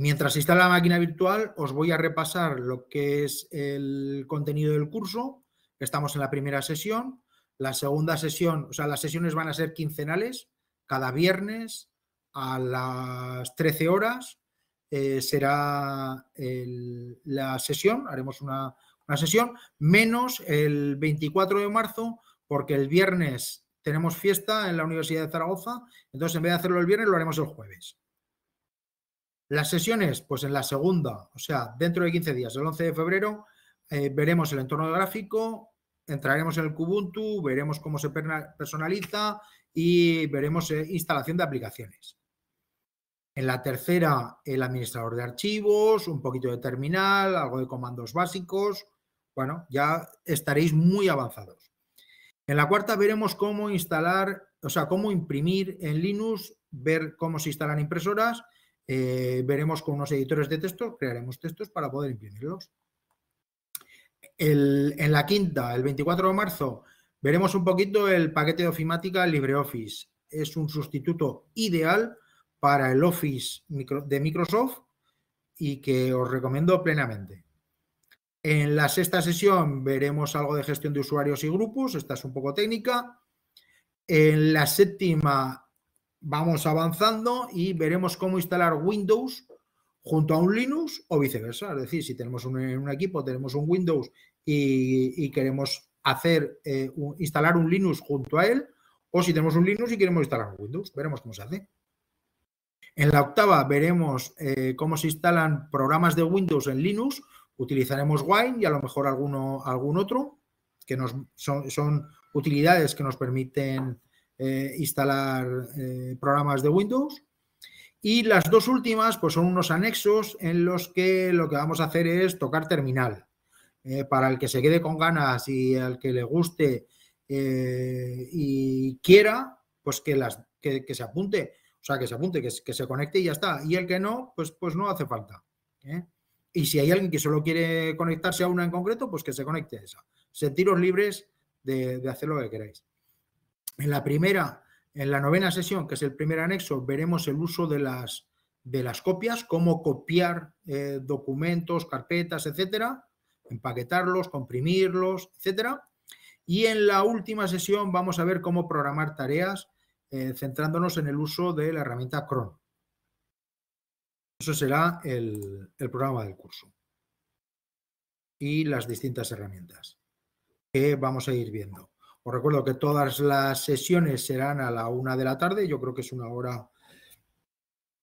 Mientras instala la máquina virtual, os voy a repasar lo que es el contenido del curso. Estamos en la primera sesión. La segunda sesión, o sea, las sesiones van a ser quincenales, cada viernes a las 13 horas. Eh, será la sesión, haremos una, una sesión, menos el 24 de marzo, porque el viernes tenemos fiesta en la Universidad de Zaragoza, entonces en vez de hacerlo el viernes lo haremos el jueves. Las sesiones, pues en la segunda, o sea, dentro de 15 días, el 11 de febrero, eh, veremos el entorno gráfico, entraremos en el Kubuntu, veremos cómo se personaliza y veremos eh, instalación de aplicaciones. En la tercera, el administrador de archivos, un poquito de terminal, algo de comandos básicos. Bueno, ya estaréis muy avanzados. En la cuarta veremos cómo instalar, o sea, cómo imprimir en Linux, ver cómo se instalan impresoras, eh, veremos con unos editores de texto, crearemos textos para poder imprimirlos. en la quinta, el 24 de marzo, veremos un poquito el paquete de ofimática LibreOffice. Es un sustituto ideal para el Office de Microsoft y que os recomiendo plenamente. En la sexta sesión veremos algo de gestión de usuarios y grupos, esta es un poco técnica. En la séptima vamos avanzando y veremos cómo instalar Windows junto a un Linux o viceversa. Es decir, si tenemos un, equipo, tenemos un Windows y, queremos hacer eh, instalar un Linux junto a él, o si tenemos un Linux y queremos instalar un Windows, veremos cómo se hace. En la octava veremos eh, cómo se instalan programas de Windows en Linux utilizaremos Wine y a lo mejor alguno, algún otro, que nos, son, utilidades que nos permiten eh, instalar eh, programas de Windows. Y las dos últimas, pues son unos anexos en los que lo que vamos a hacer es tocar terminal. Eh, para el que se quede con ganas y al que le guste y quiera, pues que, las, que, se apunte, o sea, que se apunte, que, que, se conecte y ya está. Y el que no, pues, pues no hace falta. Y si hay alguien que solo quiere conectarse a una en concreto, pues que se conecte a esa. Sentiros libres de, hacer lo que queráis. En la primera, en la novena sesión, que es el primer anexo, veremos el uso de las, de las copias, cómo copiar eh, documentos, carpetas, etcétera, empaquetarlos, comprimirlos, etcétera. Y en la última sesión vamos a ver cómo programar tareas eh, centrándonos en el uso de la herramienta Chrome. Eso será el, programa del curso y las distintas herramientas que vamos a ir viendo. Os recuerdo que todas las sesiones serán a la una de la tarde. Yo creo que es una hora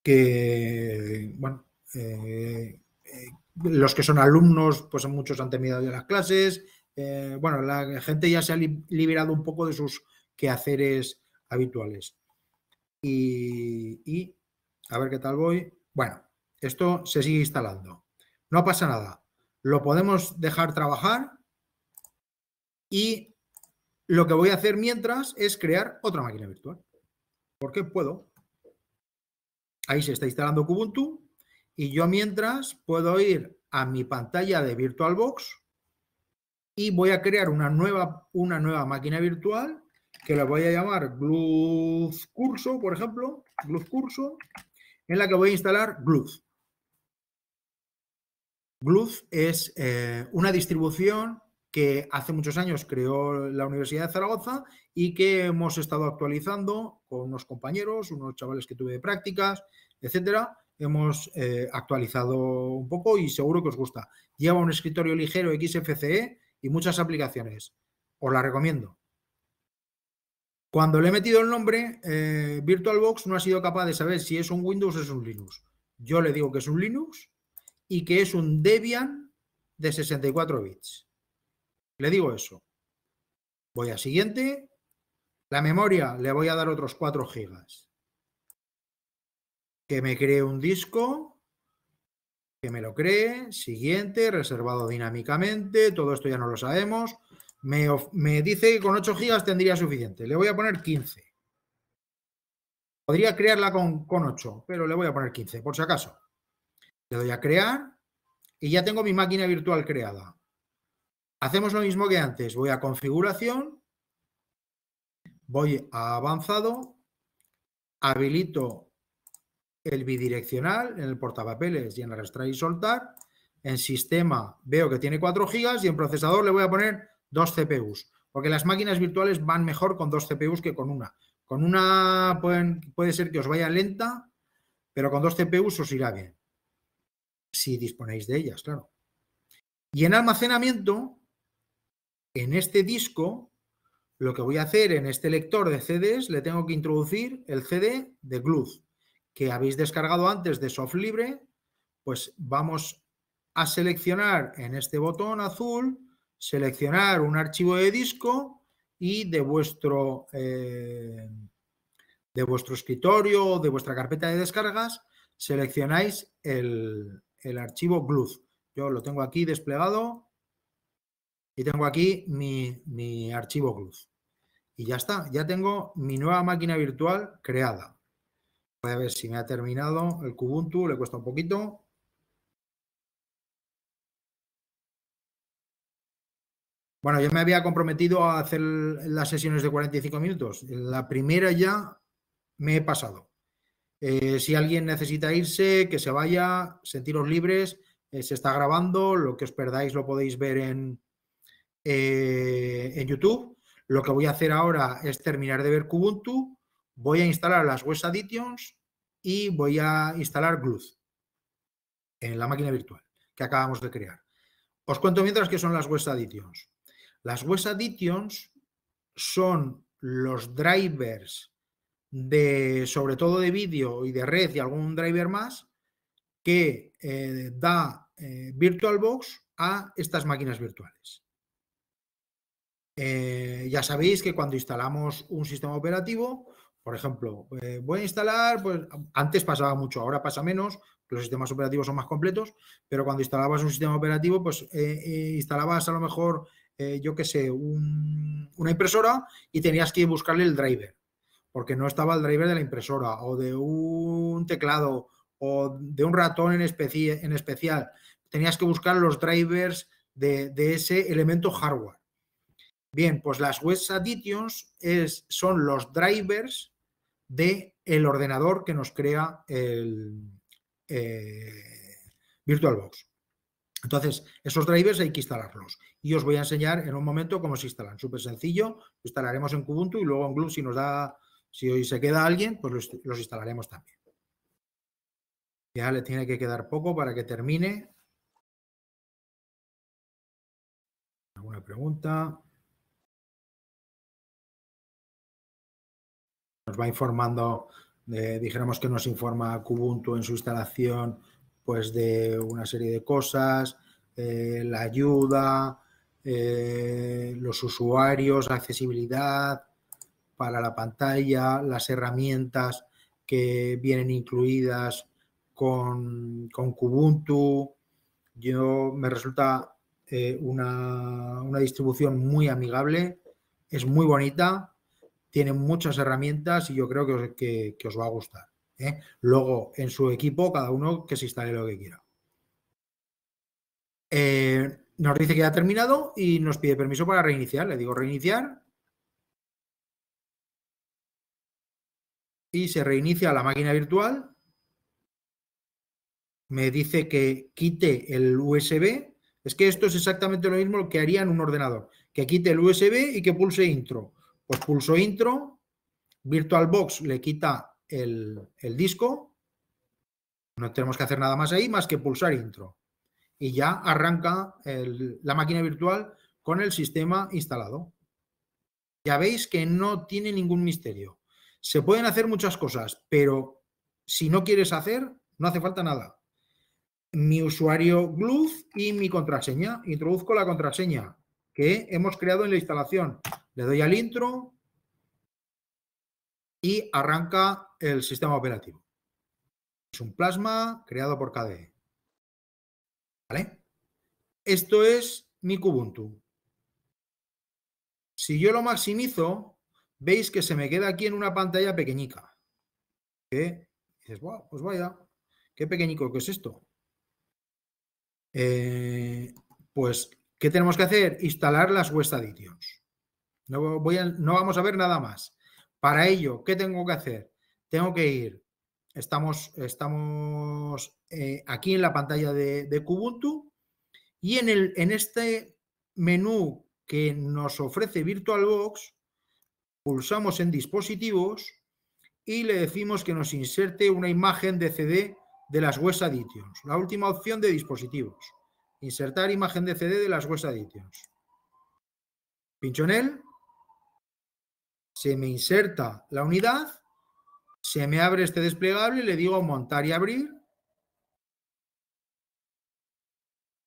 que, bueno, eh, eh, los que son alumnos, pues muchos han terminado ya las clases, eh, bueno, la gente ya se ha liberado un poco de sus quehaceres habituales. Y, a ver qué tal voy. Bueno, esto se sigue instalando. No pasa nada. Lo podemos dejar trabajar y lo que voy a hacer mientras es crear otra máquina virtual. Porque puedo. Ahí se está instalando Kubuntu y yo mientras puedo ir a mi pantalla de VirtualBox y voy a crear una nueva, una nueva máquina virtual que la voy a llamar Gluz Curso, por ejemplo, Gluz Curso, en la que voy a instalar Gluz. Gluz es eh, una distribución que hace muchos años creó la Universidad de Zaragoza y que hemos estado actualizando con unos compañeros, unos chavales que tuve de prácticas, etcétera. Hemos eh, actualizado un poco y seguro que os gusta. Lleva un escritorio ligero XFCE y muchas aplicaciones. Os la recomiendo. Cuando le he metido el nombre, eh, VirtualBox no ha sido capaz de saber si es un Windows o es un Linux. Yo le digo que es un Linux y que es un Debian de 64 bits. Le digo eso. Voy a siguiente. La memoria le voy a dar otros 4 gigas. Que me cree un disco que me lo cree, siguiente, reservado dinámicamente, todo esto ya no lo sabemos. Me, dice que con 8 gigas tendría suficiente. Le voy a poner 15. Podría crearla con, con 8, pero le voy a poner 15, por si acaso. Le doy a crear y ya tengo mi máquina virtual creada. Hacemos lo mismo que antes. Voy a configuración, voy a avanzado, habilito el bidireccional en el portapapeles y en arrastrar y soltar. En sistema veo que tiene 4 gigas y en procesador le voy a poner dos CPUs, porque las máquinas virtuales van mejor con dos CPUs que con una. Con una puede ser que os vaya lenta, pero con dos CPUs os irá bien. Si disponéis de ellas, claro. Y en almacenamiento, en este disco, lo que voy a hacer en este lector de CDs, le tengo que introducir el CD de Gluz que habéis descargado antes de soft libre, pues vamos a seleccionar en este botón azul, seleccionar un archivo de disco y de vuestro, eh, de vuestro escritorio o de vuestra carpeta de descargas, seleccionáis el, archivo GLUZ. Yo lo tengo aquí desplegado y tengo aquí mi, mi archivo GLUZ. Y ya está, ya tengo mi nueva máquina virtual creada. Voy a ver si me ha terminado el Kubuntu, le cuesta un poquito. Bueno, yo me había comprometido a hacer las sesiones de 45 minutos. La primera ya me he pasado. Eh, si alguien necesita irse, que se vaya, sentiros libres, eh, se está grabando, lo que os perdáis lo podéis ver en, eh, en YouTube. Lo que voy a hacer ahora es terminar de ver Kubuntu voy a instalar las Web Additions y voy a instalar Gluz en la máquina virtual que acabamos de crear. Os cuento mientras que son las Web Additions. Las Web Additions son los drivers de, sobre todo de vídeo y de red y algún driver más, que eh, da eh, VirtualBox a estas máquinas virtuales. Eh, ya sabéis que cuando instalamos un sistema operativo, por ejemplo, voy a instalar, pues antes pasaba mucho, ahora pasa menos, los sistemas operativos son más completos, pero cuando instalabas un sistema operativo, pues instalabas a lo mejor eh, yo qué sé, una impresora y tenías que buscarle el driver, porque no estaba el driver de la impresora o de un teclado o de un ratón en, en especial. Tenías que buscar los drivers de, ese elemento hardware. Bien, pues las web additions es, son los drivers del el ordenador que nos crea el eh, VirtualBox. Entonces, esos drivers hay que instalarlos. Y os voy a enseñar en un momento cómo se instalan. Súper sencillo, lo instalaremos en Kubuntu y luego en Glue, si nos da, si hoy se queda alguien, pues los, los instalaremos también. Ya le tiene que quedar poco para que termine. ¿Alguna pregunta? Nos va informando, dijéramos que nos informa Kubuntu en su instalación, pues de una serie de cosas, eh, la ayuda, eh, los usuarios, accesibilidad para la pantalla, las herramientas que vienen incluidas con, con Kubuntu. Yo me resulta eh, una, distribución muy amigable, es muy bonita, tiene muchas herramientas y yo creo que, os va a gustar. ¿Eh? Luego, en su equipo, cada uno que se instale lo que quiera. Eh, nos dice que ha terminado y nos pide permiso para reiniciar. Le digo reiniciar. Y se reinicia la máquina virtual me dice que quite el USB. Es que esto es exactamente lo mismo que haría en un ordenador. Que quite el USB y que pulse intro. Pues pulso intro, VirtualBox le quita el, disco. No tenemos que hacer nada más ahí más que pulsar intro. Y ya arranca la máquina virtual con el sistema instalado. Ya veis que no tiene ningún misterio. Se pueden hacer muchas cosas, pero si no quieres hacer, no hace falta nada mi usuario Glue y mi contraseña. Introduzco la contraseña que hemos creado en la instalación. Le doy al intro y arranca el sistema operativo. Es un plasma creado por KDE. ¿Vale? Esto es mi Kubuntu. Si yo lo maximizo, veis que se me queda aquí en una pantalla pequeñica. ¿Qué? dices, wow, pues vaya, qué pequeñico que es esto. Eh, pues, ¿qué tenemos que hacer? Instalar las West Additions. No, voy no vamos a ver nada más. Para ello, ¿qué tengo que hacer? Tengo que ir, estamos, eh, aquí en la pantalla de, de, Kubuntu y en, este menú que nos ofrece VirtualBox, pulsamos en dispositivos y le decimos que nos inserte una imagen de CD de las West Additions, la última opción de dispositivos. Insertar imagen de CD de las West Additions. Pincho en él, se me inserta la unidad, se me abre este desplegable, le digo montar y abrir.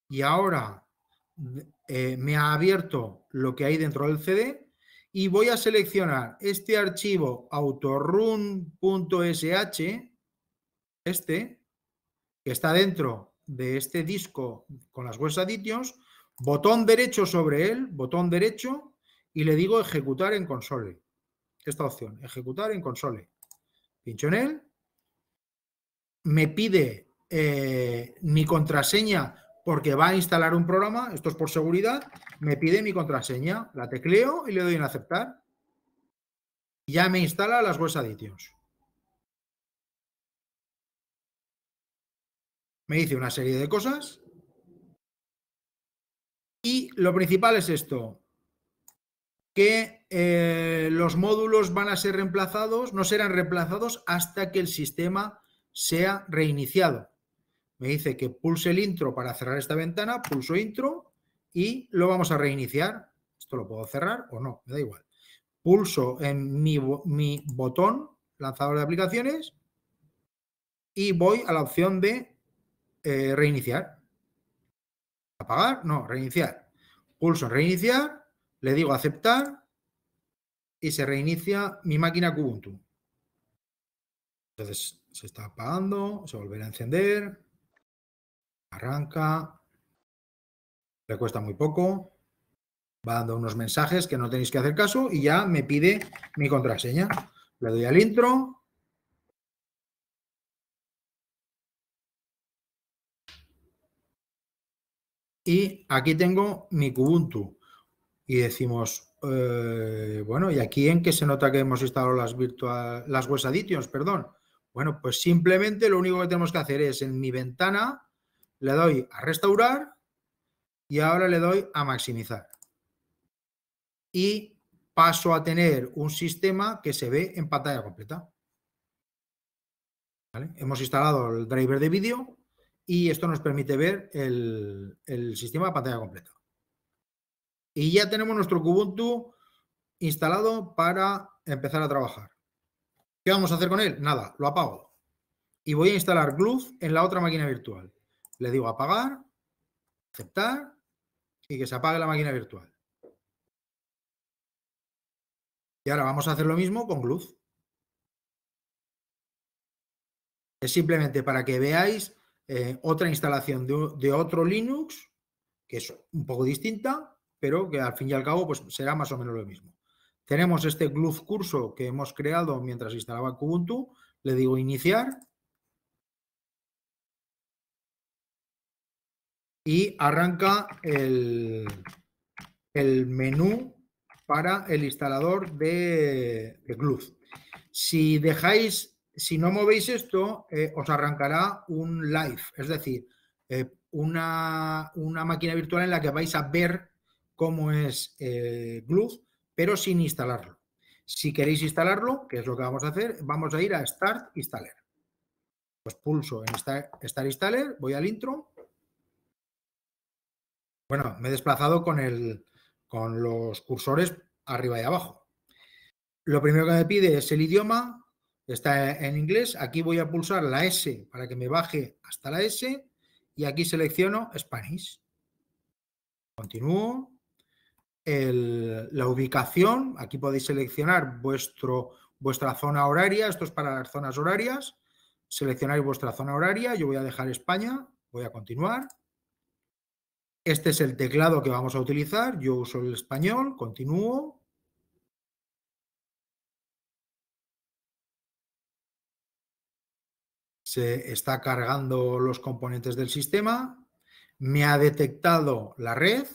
Y ahora eh, me ha abierto lo que hay dentro del CD y voy a seleccionar este archivo autorun.sh, este, que está dentro de este disco con las web additions, botón derecho sobre él, botón derecho, y le digo ejecutar en console. Esta opción, ejecutar en console. Pincho en él. Me pide eh, mi contraseña porque va a instalar un programa, esto es por seguridad, me pide mi contraseña, la tecleo y le doy en aceptar. Ya me instala las web additions. me dice una serie de cosas. Y lo principal es esto, que eh, los módulos van a ser reemplazados, no serán reemplazados hasta que el sistema sea reiniciado. Me dice que pulse el intro para cerrar esta ventana, pulso intro y lo vamos a reiniciar. Esto lo puedo cerrar o no, me da igual. Pulso en mi, botón lanzador de aplicaciones y voy a la opción de eh, reiniciar. ¿Apagar? No, reiniciar. Pulso reiniciar, le digo aceptar y se reinicia mi máquina Kubuntu. Entonces se está apagando, se volverá a encender, arranca, le cuesta muy poco, Va dando unos mensajes que no tenéis que hacer caso y ya me pide mi contraseña. Le doy al intro. Y aquí tengo mi Kubuntu. Y decimos, eh, bueno, ¿y aquí en qué se nota que hemos instalado las, virtual, las web additions? Perdón. Bueno, pues simplemente lo único que tenemos que hacer es en mi ventana le doy a restaurar y ahora le doy a maximizar. Y paso a tener un sistema que se ve en pantalla completa. Hemos instalado el driver de vídeo y esto nos permite ver el, el sistema a pantalla completa. Y ya tenemos nuestro Kubuntu instalado para empezar a trabajar. ¿Qué vamos a hacer con él? Nada, lo apago. Y voy a instalar Glue en la otra máquina virtual. Le digo apagar, aceptar y que se apague la máquina virtual. Y ahora vamos a hacer lo mismo con Glue. Es simplemente para que veáis eh, otra instalación de, de, otro Linux, que es un poco distinta, pero que al fin y al cabo pues, será más o menos lo mismo. Tenemos este Glue curso que hemos creado mientras instalaba Kubuntu. Le digo iniciar. Y arranca el, el menú para el instalador de, de Si dejáis, si no movéis esto, eh, os arrancará un live, es decir, eh, una, una, máquina virtual en la que vais a ver cómo es eh, pero sin instalarlo. Si queréis instalarlo, que es lo que vamos a hacer, vamos a ir a Start Installer. Pues pulso en Start Installer, voy al intro. Bueno, me he desplazado con, el, con los cursores arriba y abajo. Lo primero que me pide es el idioma, está en inglés. Aquí voy a pulsar la S para que me baje hasta la S y aquí selecciono Spanish. Continúo la ubicación, aquí podéis seleccionar vuestro, vuestra zona horaria, esto es para las zonas horarias, seleccionáis vuestra zona horaria, yo voy a dejar España, voy a continuar. Este es el teclado que vamos a utilizar, yo uso el español, continúo. Se está cargando los componentes del sistema, me ha detectado la red,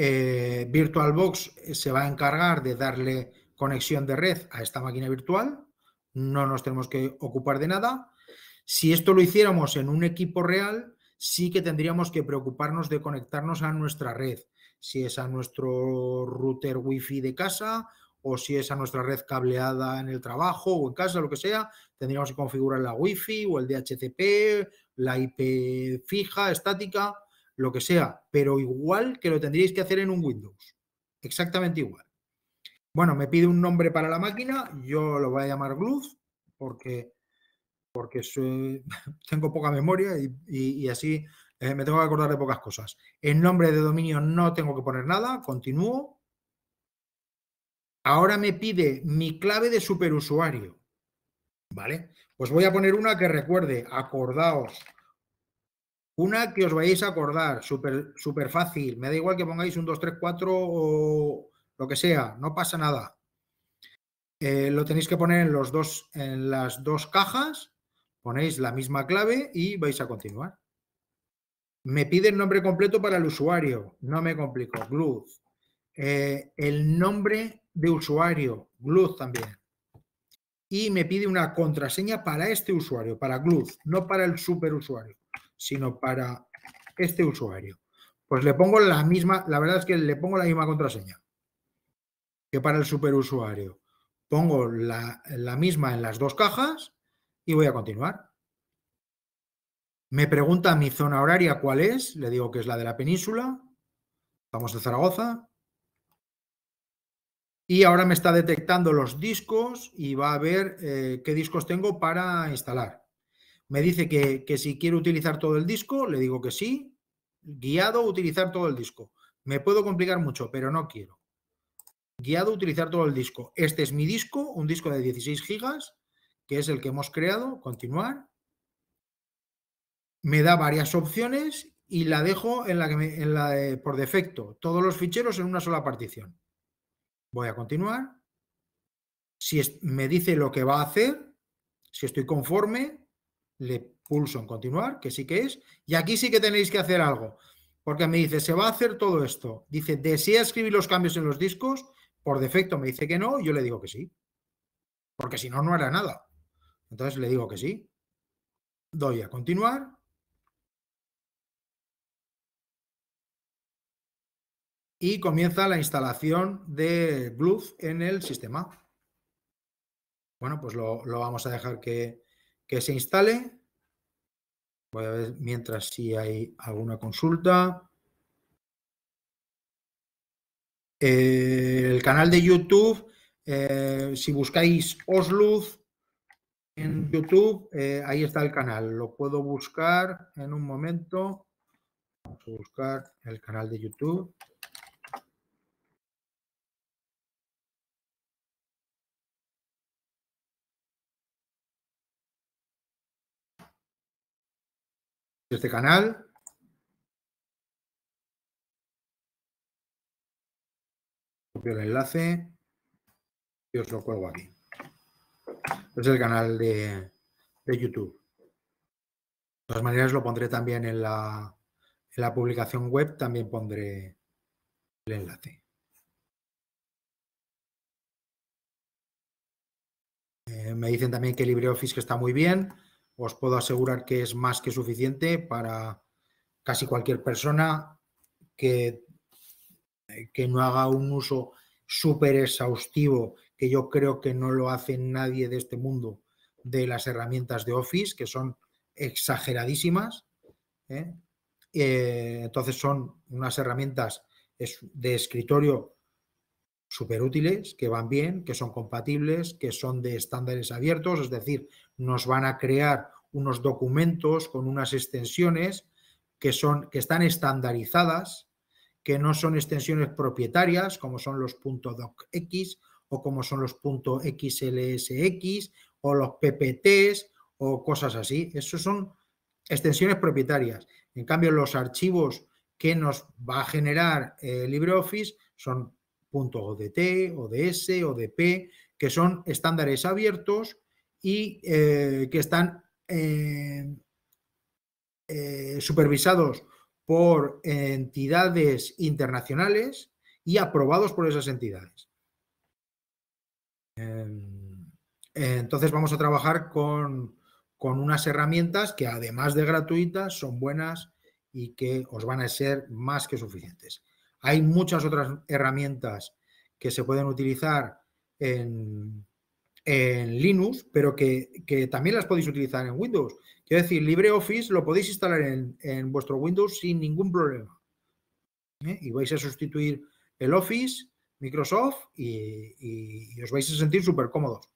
eh, VirtualBox se va a encargar de darle conexión de red a esta máquina virtual. No nos tenemos que ocupar de nada. Si esto lo hiciéramos en un equipo real, sí que tendríamos que preocuparnos de conectarnos a nuestra red. Si es a nuestro router wifi de casa o si es a nuestra red cableada en el trabajo o en casa, lo que sea, tendríamos que configurar la wifi o el DHCP, la IP fija, estática lo que sea, pero igual que lo tendríais que hacer en un Windows. Exactamente igual. Bueno, me pide un nombre para la máquina, yo lo voy a llamar Glue porque, porque tengo poca memoria y, así eh, me tengo que acordar de pocas cosas. En nombre de dominio no tengo que poner nada, continúo. Ahora me pide mi clave de superusuario. ¿Vale? Pues voy a poner una que recuerde, acordaos, una que os vayáis a acordar, súper super fácil. Me da igual que pongáis un 2, 3, 4 o lo que sea, no pasa nada. Eh, lo tenéis que poner en, los dos, en las dos cajas, ponéis la misma clave y vais a continuar. Me pide el nombre completo para el usuario, no me complico, Glue. Eh, el nombre de usuario, Glue también. Y me pide una contraseña para este usuario, para Glue, no para el superusuario sino para este usuario. Pues le pongo la misma, la verdad es que le pongo la misma contraseña que para el superusuario. Pongo la, la misma en las dos cajas y voy a continuar. Me pregunta mi zona horaria cuál es, le digo que es la de la península, vamos de Zaragoza, y ahora me está detectando los discos y va a ver eh, qué discos tengo para instalar. Me dice que, si quiero utilizar todo el disco, le digo que sí. Guiado utilizar todo el disco. Me puedo complicar mucho, pero no quiero. Guiado utilizar todo el disco. Este es mi disco, un disco de 16 gigas, que es el que hemos creado. Continuar. Me da varias opciones y la dejo en la que en la por defecto, todos los ficheros en una sola partición. Voy a continuar. Si me dice lo que va a hacer, si estoy conforme, le pulso en continuar, que sí que es. Y aquí sí que tenéis que hacer algo, porque me dice, se va a hacer todo esto. Dice, ¿desea escribir los cambios en los discos? Por defecto me dice que no, yo le digo que sí. Porque si no, no hará nada. Entonces le digo que sí. Doy a continuar. Y comienza la instalación de Bluetooth en el sistema. Bueno, pues lo, vamos a dejar que, se instale. Voy a ver mientras si hay alguna consulta. Eh, el canal de YouTube, eh, si buscáis Osluz en YouTube, eh, ahí está el canal. Lo puedo buscar en un momento. Vamos a buscar el canal de YouTube. Este canal. Copio el enlace y os lo cuelgo aquí. Es el canal de, YouTube. De todas maneras lo pondré también en la, en la publicación web, también pondré el enlace. Eh, me dicen también que LibreOffice está muy bien os puedo asegurar que es más que suficiente para casi cualquier persona que, que no haga un uso súper exhaustivo, que yo creo que no lo hace nadie de este mundo, de las herramientas de Office, que son exageradísimas. ¿eh? Eh, entonces son unas herramientas de escritorio súper útiles, que van bien, que son compatibles, que son de estándares abiertos, es decir, nos van a crear unos documentos con unas extensiones que, son, que están estandarizadas, que no son extensiones propietarias, como son los .docx o como son los .xlsx o los PPTs o cosas así. Esos son extensiones propietarias. En cambio, los archivos que nos va a generar LibreOffice son .odt, ODS, ODP, que son estándares abiertos y eh, que están eh, eh, supervisados por entidades internacionales y aprobados por esas entidades. Em, entonces vamos a trabajar con, con unas herramientas que además de gratuitas son buenas y que os van a ser más que suficientes. Hay muchas otras herramientas que se pueden utilizar en, Linux, pero que, también las podéis utilizar en Windows. Quiero decir, LibreOffice lo podéis instalar en, vuestro Windows sin ningún problema. ¿eh? Y vais a sustituir el Office, Microsoft, y, os vais a sentir súper cómodos.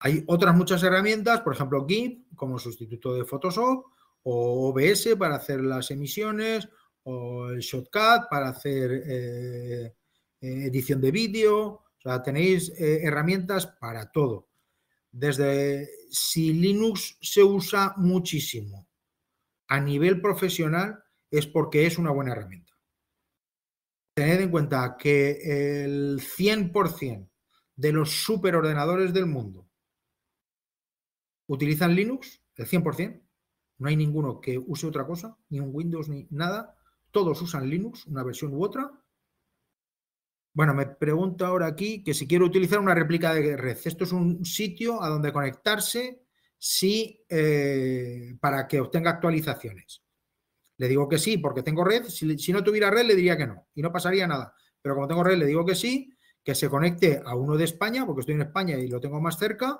Hay otras muchas herramientas, por ejemplo, GIMP como sustituto de Photoshop, o OBS para hacer las emisiones, o el Shotcut para hacer eh, eh, edición de vídeo. Tenéis eh, herramientas para todo. Desde si Linux se usa muchísimo a nivel profesional es porque es una buena herramienta. Tened en cuenta que el 100% de los superordenadores del mundo utilizan Linux, el 100%. No hay ninguno que use otra cosa, ni un Windows ni nada todos usan Linux, una versión u otra. Bueno, me pregunta ahora aquí que si quiero utilizar una réplica de red. Esto es un sitio a donde conectarse si, eh, para que obtenga actualizaciones. Le digo que sí, porque tengo red. Si, no tuviera red, le diría que no. Y no pasaría nada. Pero como tengo red, le digo que sí, que se conecte a uno de España, porque estoy en España y lo tengo más cerca.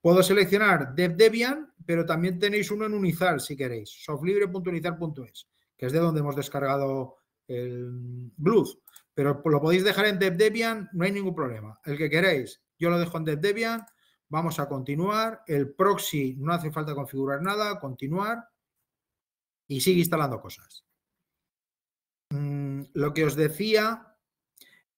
Puedo seleccionar Debian, pero también tenéis uno en Unizar, si queréis. softlibre.unizar.es que es de donde hemos descargado el Blues. Pero lo podéis dejar en Debian, no hay ningún problema. El que queréis, yo lo dejo en Debian. Vamos a continuar. El proxy no hace falta configurar nada, continuar y sigue instalando cosas. Mm, lo que os decía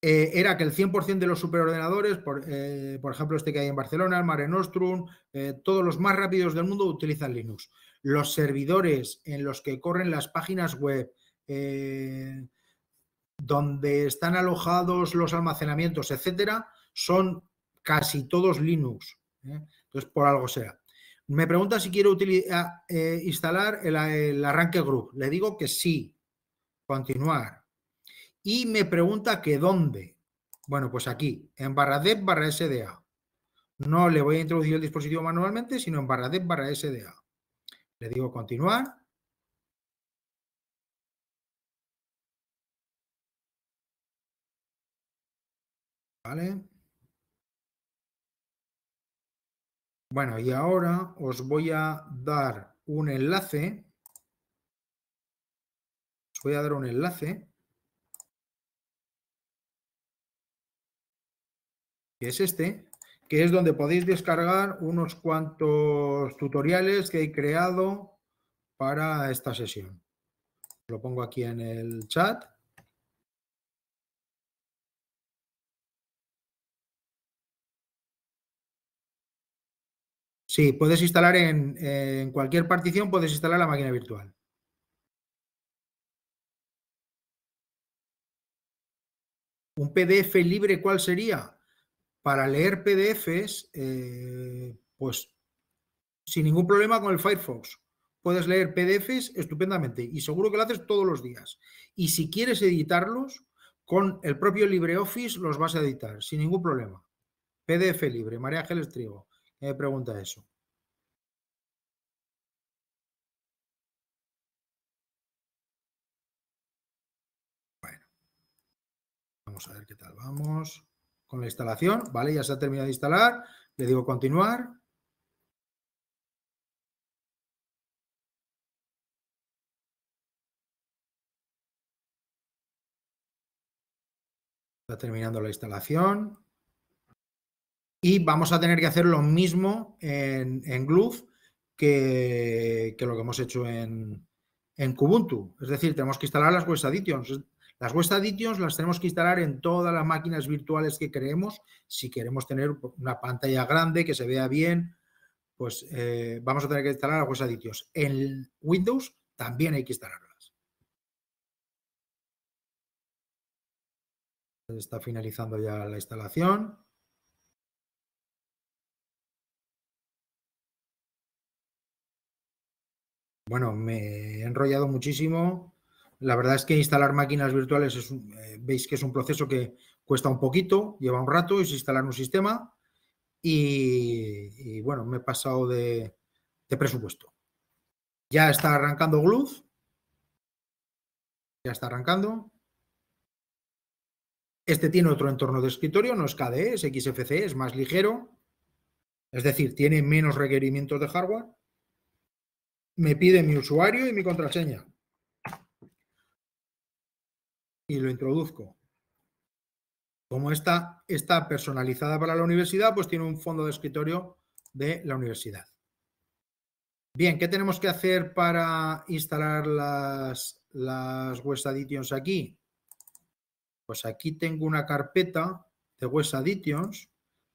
eh, era que el 100% de los superordenadores, por, eh, por, ejemplo este que hay en Barcelona, el Mare Nostrum, eh, todos los más rápidos del mundo utilizan Linux. los servidores en los que corren las páginas web, donde están alojados los almacenamientos, etcétera, son casi todos Linux. ¿eh? Entonces, por algo será. Me pregunta si quiero ah, eh, instalar el, arranque group. Le digo que sí. Continuar. Y me pregunta que dónde. Bueno, pues aquí, en barra dev barra SDA. No le voy a introducir el dispositivo manualmente, sino en barra dev barra SDA. Le digo continuar. Bueno, y ahora os voy a dar un enlace. Os voy a dar un enlace. Que es este, que es donde podéis descargar unos cuantos tutoriales que he creado para esta sesión. Lo pongo aquí en el chat. Sí, puedes instalar en, cualquier partición, puedes instalar la máquina virtual. ¿Un PDF libre cuál sería? Para leer PDFs, eh, pues sin ningún problema con el Firefox. Puedes leer PDFs estupendamente y seguro que lo haces todos los días. Y si quieres editarlos, con el propio LibreOffice los vas a editar sin ningún problema. PDF libre, María Ángeles Trigo me pregunta eso. Bueno, vamos a ver qué tal. Vamos con la instalación, ¿vale? Ya se ha terminado de instalar. Le digo continuar. Está terminando la instalación. Y vamos a tener que hacer lo mismo en, en Glove que, lo que hemos hecho en, en Kubuntu. Es decir, tenemos que instalar las Web Additions. Las Web Additions las tenemos que instalar en todas las máquinas virtuales que creemos. Si queremos tener una pantalla grande que se vea bien, pues eh, vamos a tener que instalar las Web Additions. En Windows también hay que instalarlas. Está finalizando ya la instalación. Bueno, me he enrollado muchísimo. La verdad es que instalar máquinas virtuales es eh, veis que es un proceso que cuesta un poquito, lleva un rato, es instalar un sistema y, bueno, me he pasado de, presupuesto. Ya está arrancando Glue. Ya está arrancando. Este tiene otro entorno de escritorio, no es KDE, es XFC, es más ligero. Es decir, tiene menos requerimientos de hardware me pide mi usuario y mi contraseña. Y lo introduzco. Como esta está personalizada para la universidad, pues tiene un fondo de escritorio de la universidad. Bien, ¿qué tenemos que hacer para instalar las, las Web Additions aquí? Pues aquí tengo una carpeta de Web Additions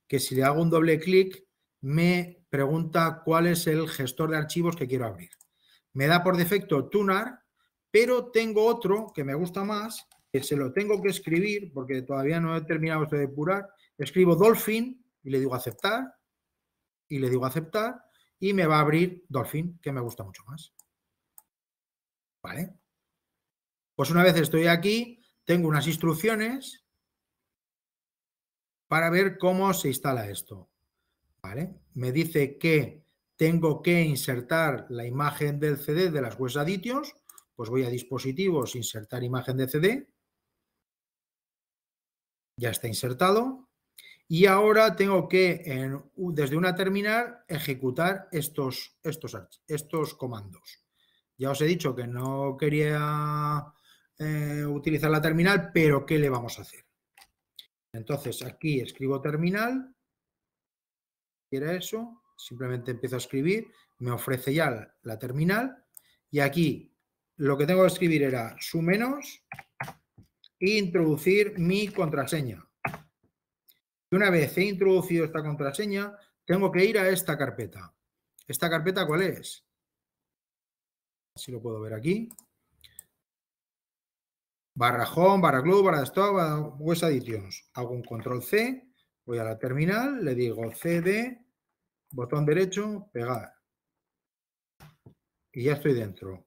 que si le hago un doble clic me pregunta cuál es el gestor de archivos que quiero abrir. Me da por defecto Tunar, pero tengo otro que me gusta más, que se lo tengo que escribir porque todavía no he terminado de depurar. Escribo Dolphin y le digo aceptar y le digo aceptar y me va a abrir Dolphin, que me gusta mucho más. ¿Vale? Pues una vez estoy aquí, tengo unas instrucciones para ver cómo se instala esto. Me dice que tengo que insertar la imagen del CD de las Web Additions, pues voy a dispositivos, insertar imagen de CD. Ya está insertado. Y ahora tengo que, desde una terminal, ejecutar estos, estos, estos comandos. Ya os he dicho que no quería eh, utilizar la terminal, pero ¿qué le vamos a hacer? Entonces, aquí escribo terminal quiere eso, simplemente empiezo a escribir, me ofrece ya la, terminal y aquí lo que tengo que escribir era su menos e introducir mi contraseña. Y una vez he introducido esta contraseña, tengo que ir a esta carpeta. ¿Esta carpeta cuál es? Así lo puedo ver aquí. Barra home, barra glue, barra stop, barra web. Hago un control C, voy a la terminal, le digo CD, botón derecho, pegar. Y ya estoy dentro.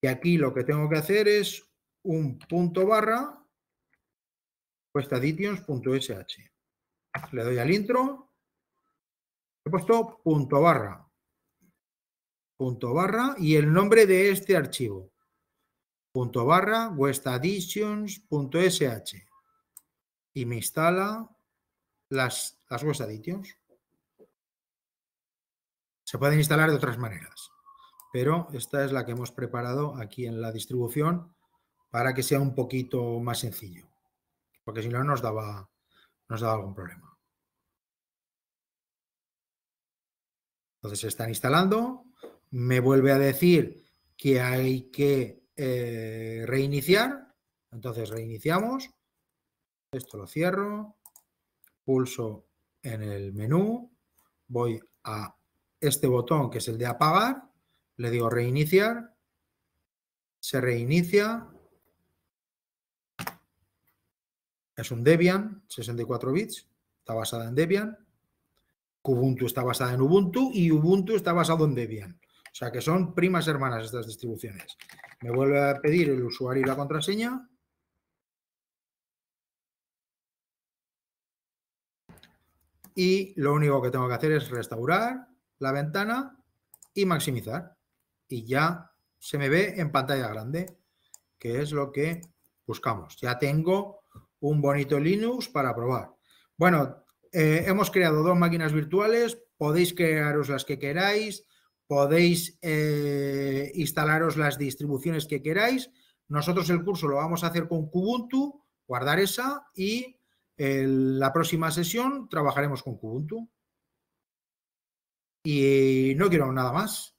Y aquí lo que tengo que hacer es un punto barra questadditions.sh. Le doy al intro. He puesto punto barra. Punto barra y el nombre de este archivo. Punto barra westadditions.sh. Y me instala las, las Se pueden instalar de otras maneras, pero esta es la que hemos preparado aquí en la distribución para que sea un poquito más sencillo porque si no nos daba, nos daba algún problema. Entonces se están instalando, me vuelve a decir que hay que eh, reiniciar, entonces reiniciamos, esto lo cierro, pulso en el menú, voy a este botón que es el de apagar, le digo reiniciar, se reinicia, Es un Debian, 64 bits, está basada en Debian. Ubuntu está basada en Ubuntu y Ubuntu está basado en Debian. O sea que son primas hermanas estas distribuciones. Me vuelve a pedir el usuario y la contraseña. Y lo único que tengo que hacer es restaurar la ventana y maximizar. Y ya se me ve en pantalla grande, que es lo que buscamos. Ya tengo un bonito Linux para probar. Bueno, eh, hemos creado dos máquinas virtuales, podéis crearos las que queráis, podéis eh, instalaros las distribuciones que queráis. Nosotros el curso lo vamos a hacer con Kubuntu, guardar esa y en la próxima sesión trabajaremos con Kubuntu. Y no quiero nada más.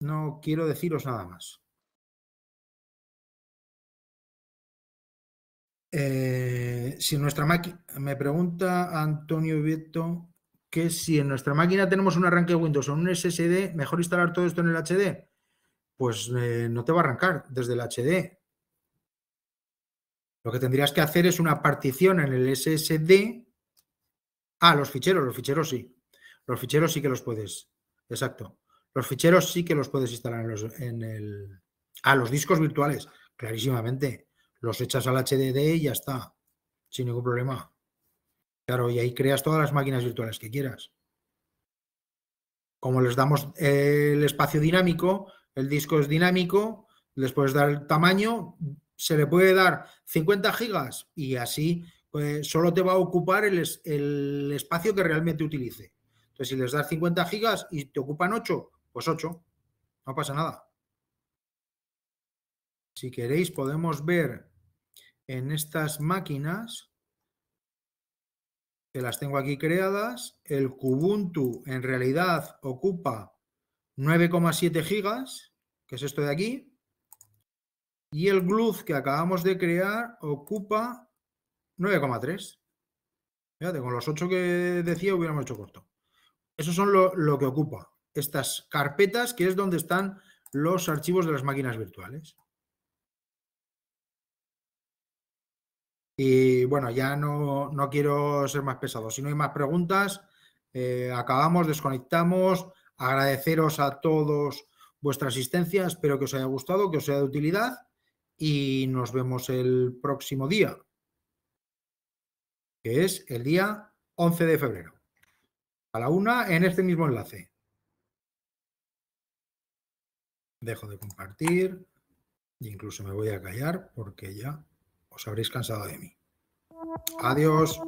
No quiero deciros nada más. Eh, si nuestra máquina, me pregunta Antonio Vieto que si en nuestra máquina tenemos un arranque Windows o un SSD, mejor instalar todo esto en el HD. Pues eh, no te va a arrancar desde el HD. Lo que tendrías que hacer es una partición en el SSD. Ah, los ficheros, los ficheros sí. Los ficheros sí que los puedes. Exacto. Los ficheros sí que los puedes instalar en, los, en el. Ah, los discos virtuales, clarísimamente los echas al HDD y ya está, sin ningún problema. Claro, y ahí creas todas las máquinas virtuales que quieras. Como les damos el espacio dinámico, el disco es dinámico, les puedes dar el tamaño, se le puede dar 50 gigas y así pues, solo te va a ocupar el, el espacio que realmente utilice. Entonces, si les das 50 gigas y te ocupan 8, pues 8, no pasa nada. Si queréis, podemos ver en estas máquinas, que las tengo aquí creadas, el Kubuntu en realidad ocupa 9,7 gigas, que es esto de aquí, y el Gluz que acabamos de crear ocupa 9,3. Fíjate, con los 8 que decía hubiéramos hecho corto. Eso son lo, que ocupa estas carpetas, que es donde están los archivos de las máquinas virtuales. Y bueno, ya no, quiero ser más pesado. Si no hay más preguntas, eh, acabamos, desconectamos. Agradeceros a todos vuestra asistencia. Espero que os haya gustado, que os sea de utilidad. Y nos vemos el próximo día, que es el día 11 de febrero. La una en este mismo enlace. Dejo de compartir. E incluso me voy a callar porque ya os habréis cansado de mí. Adiós.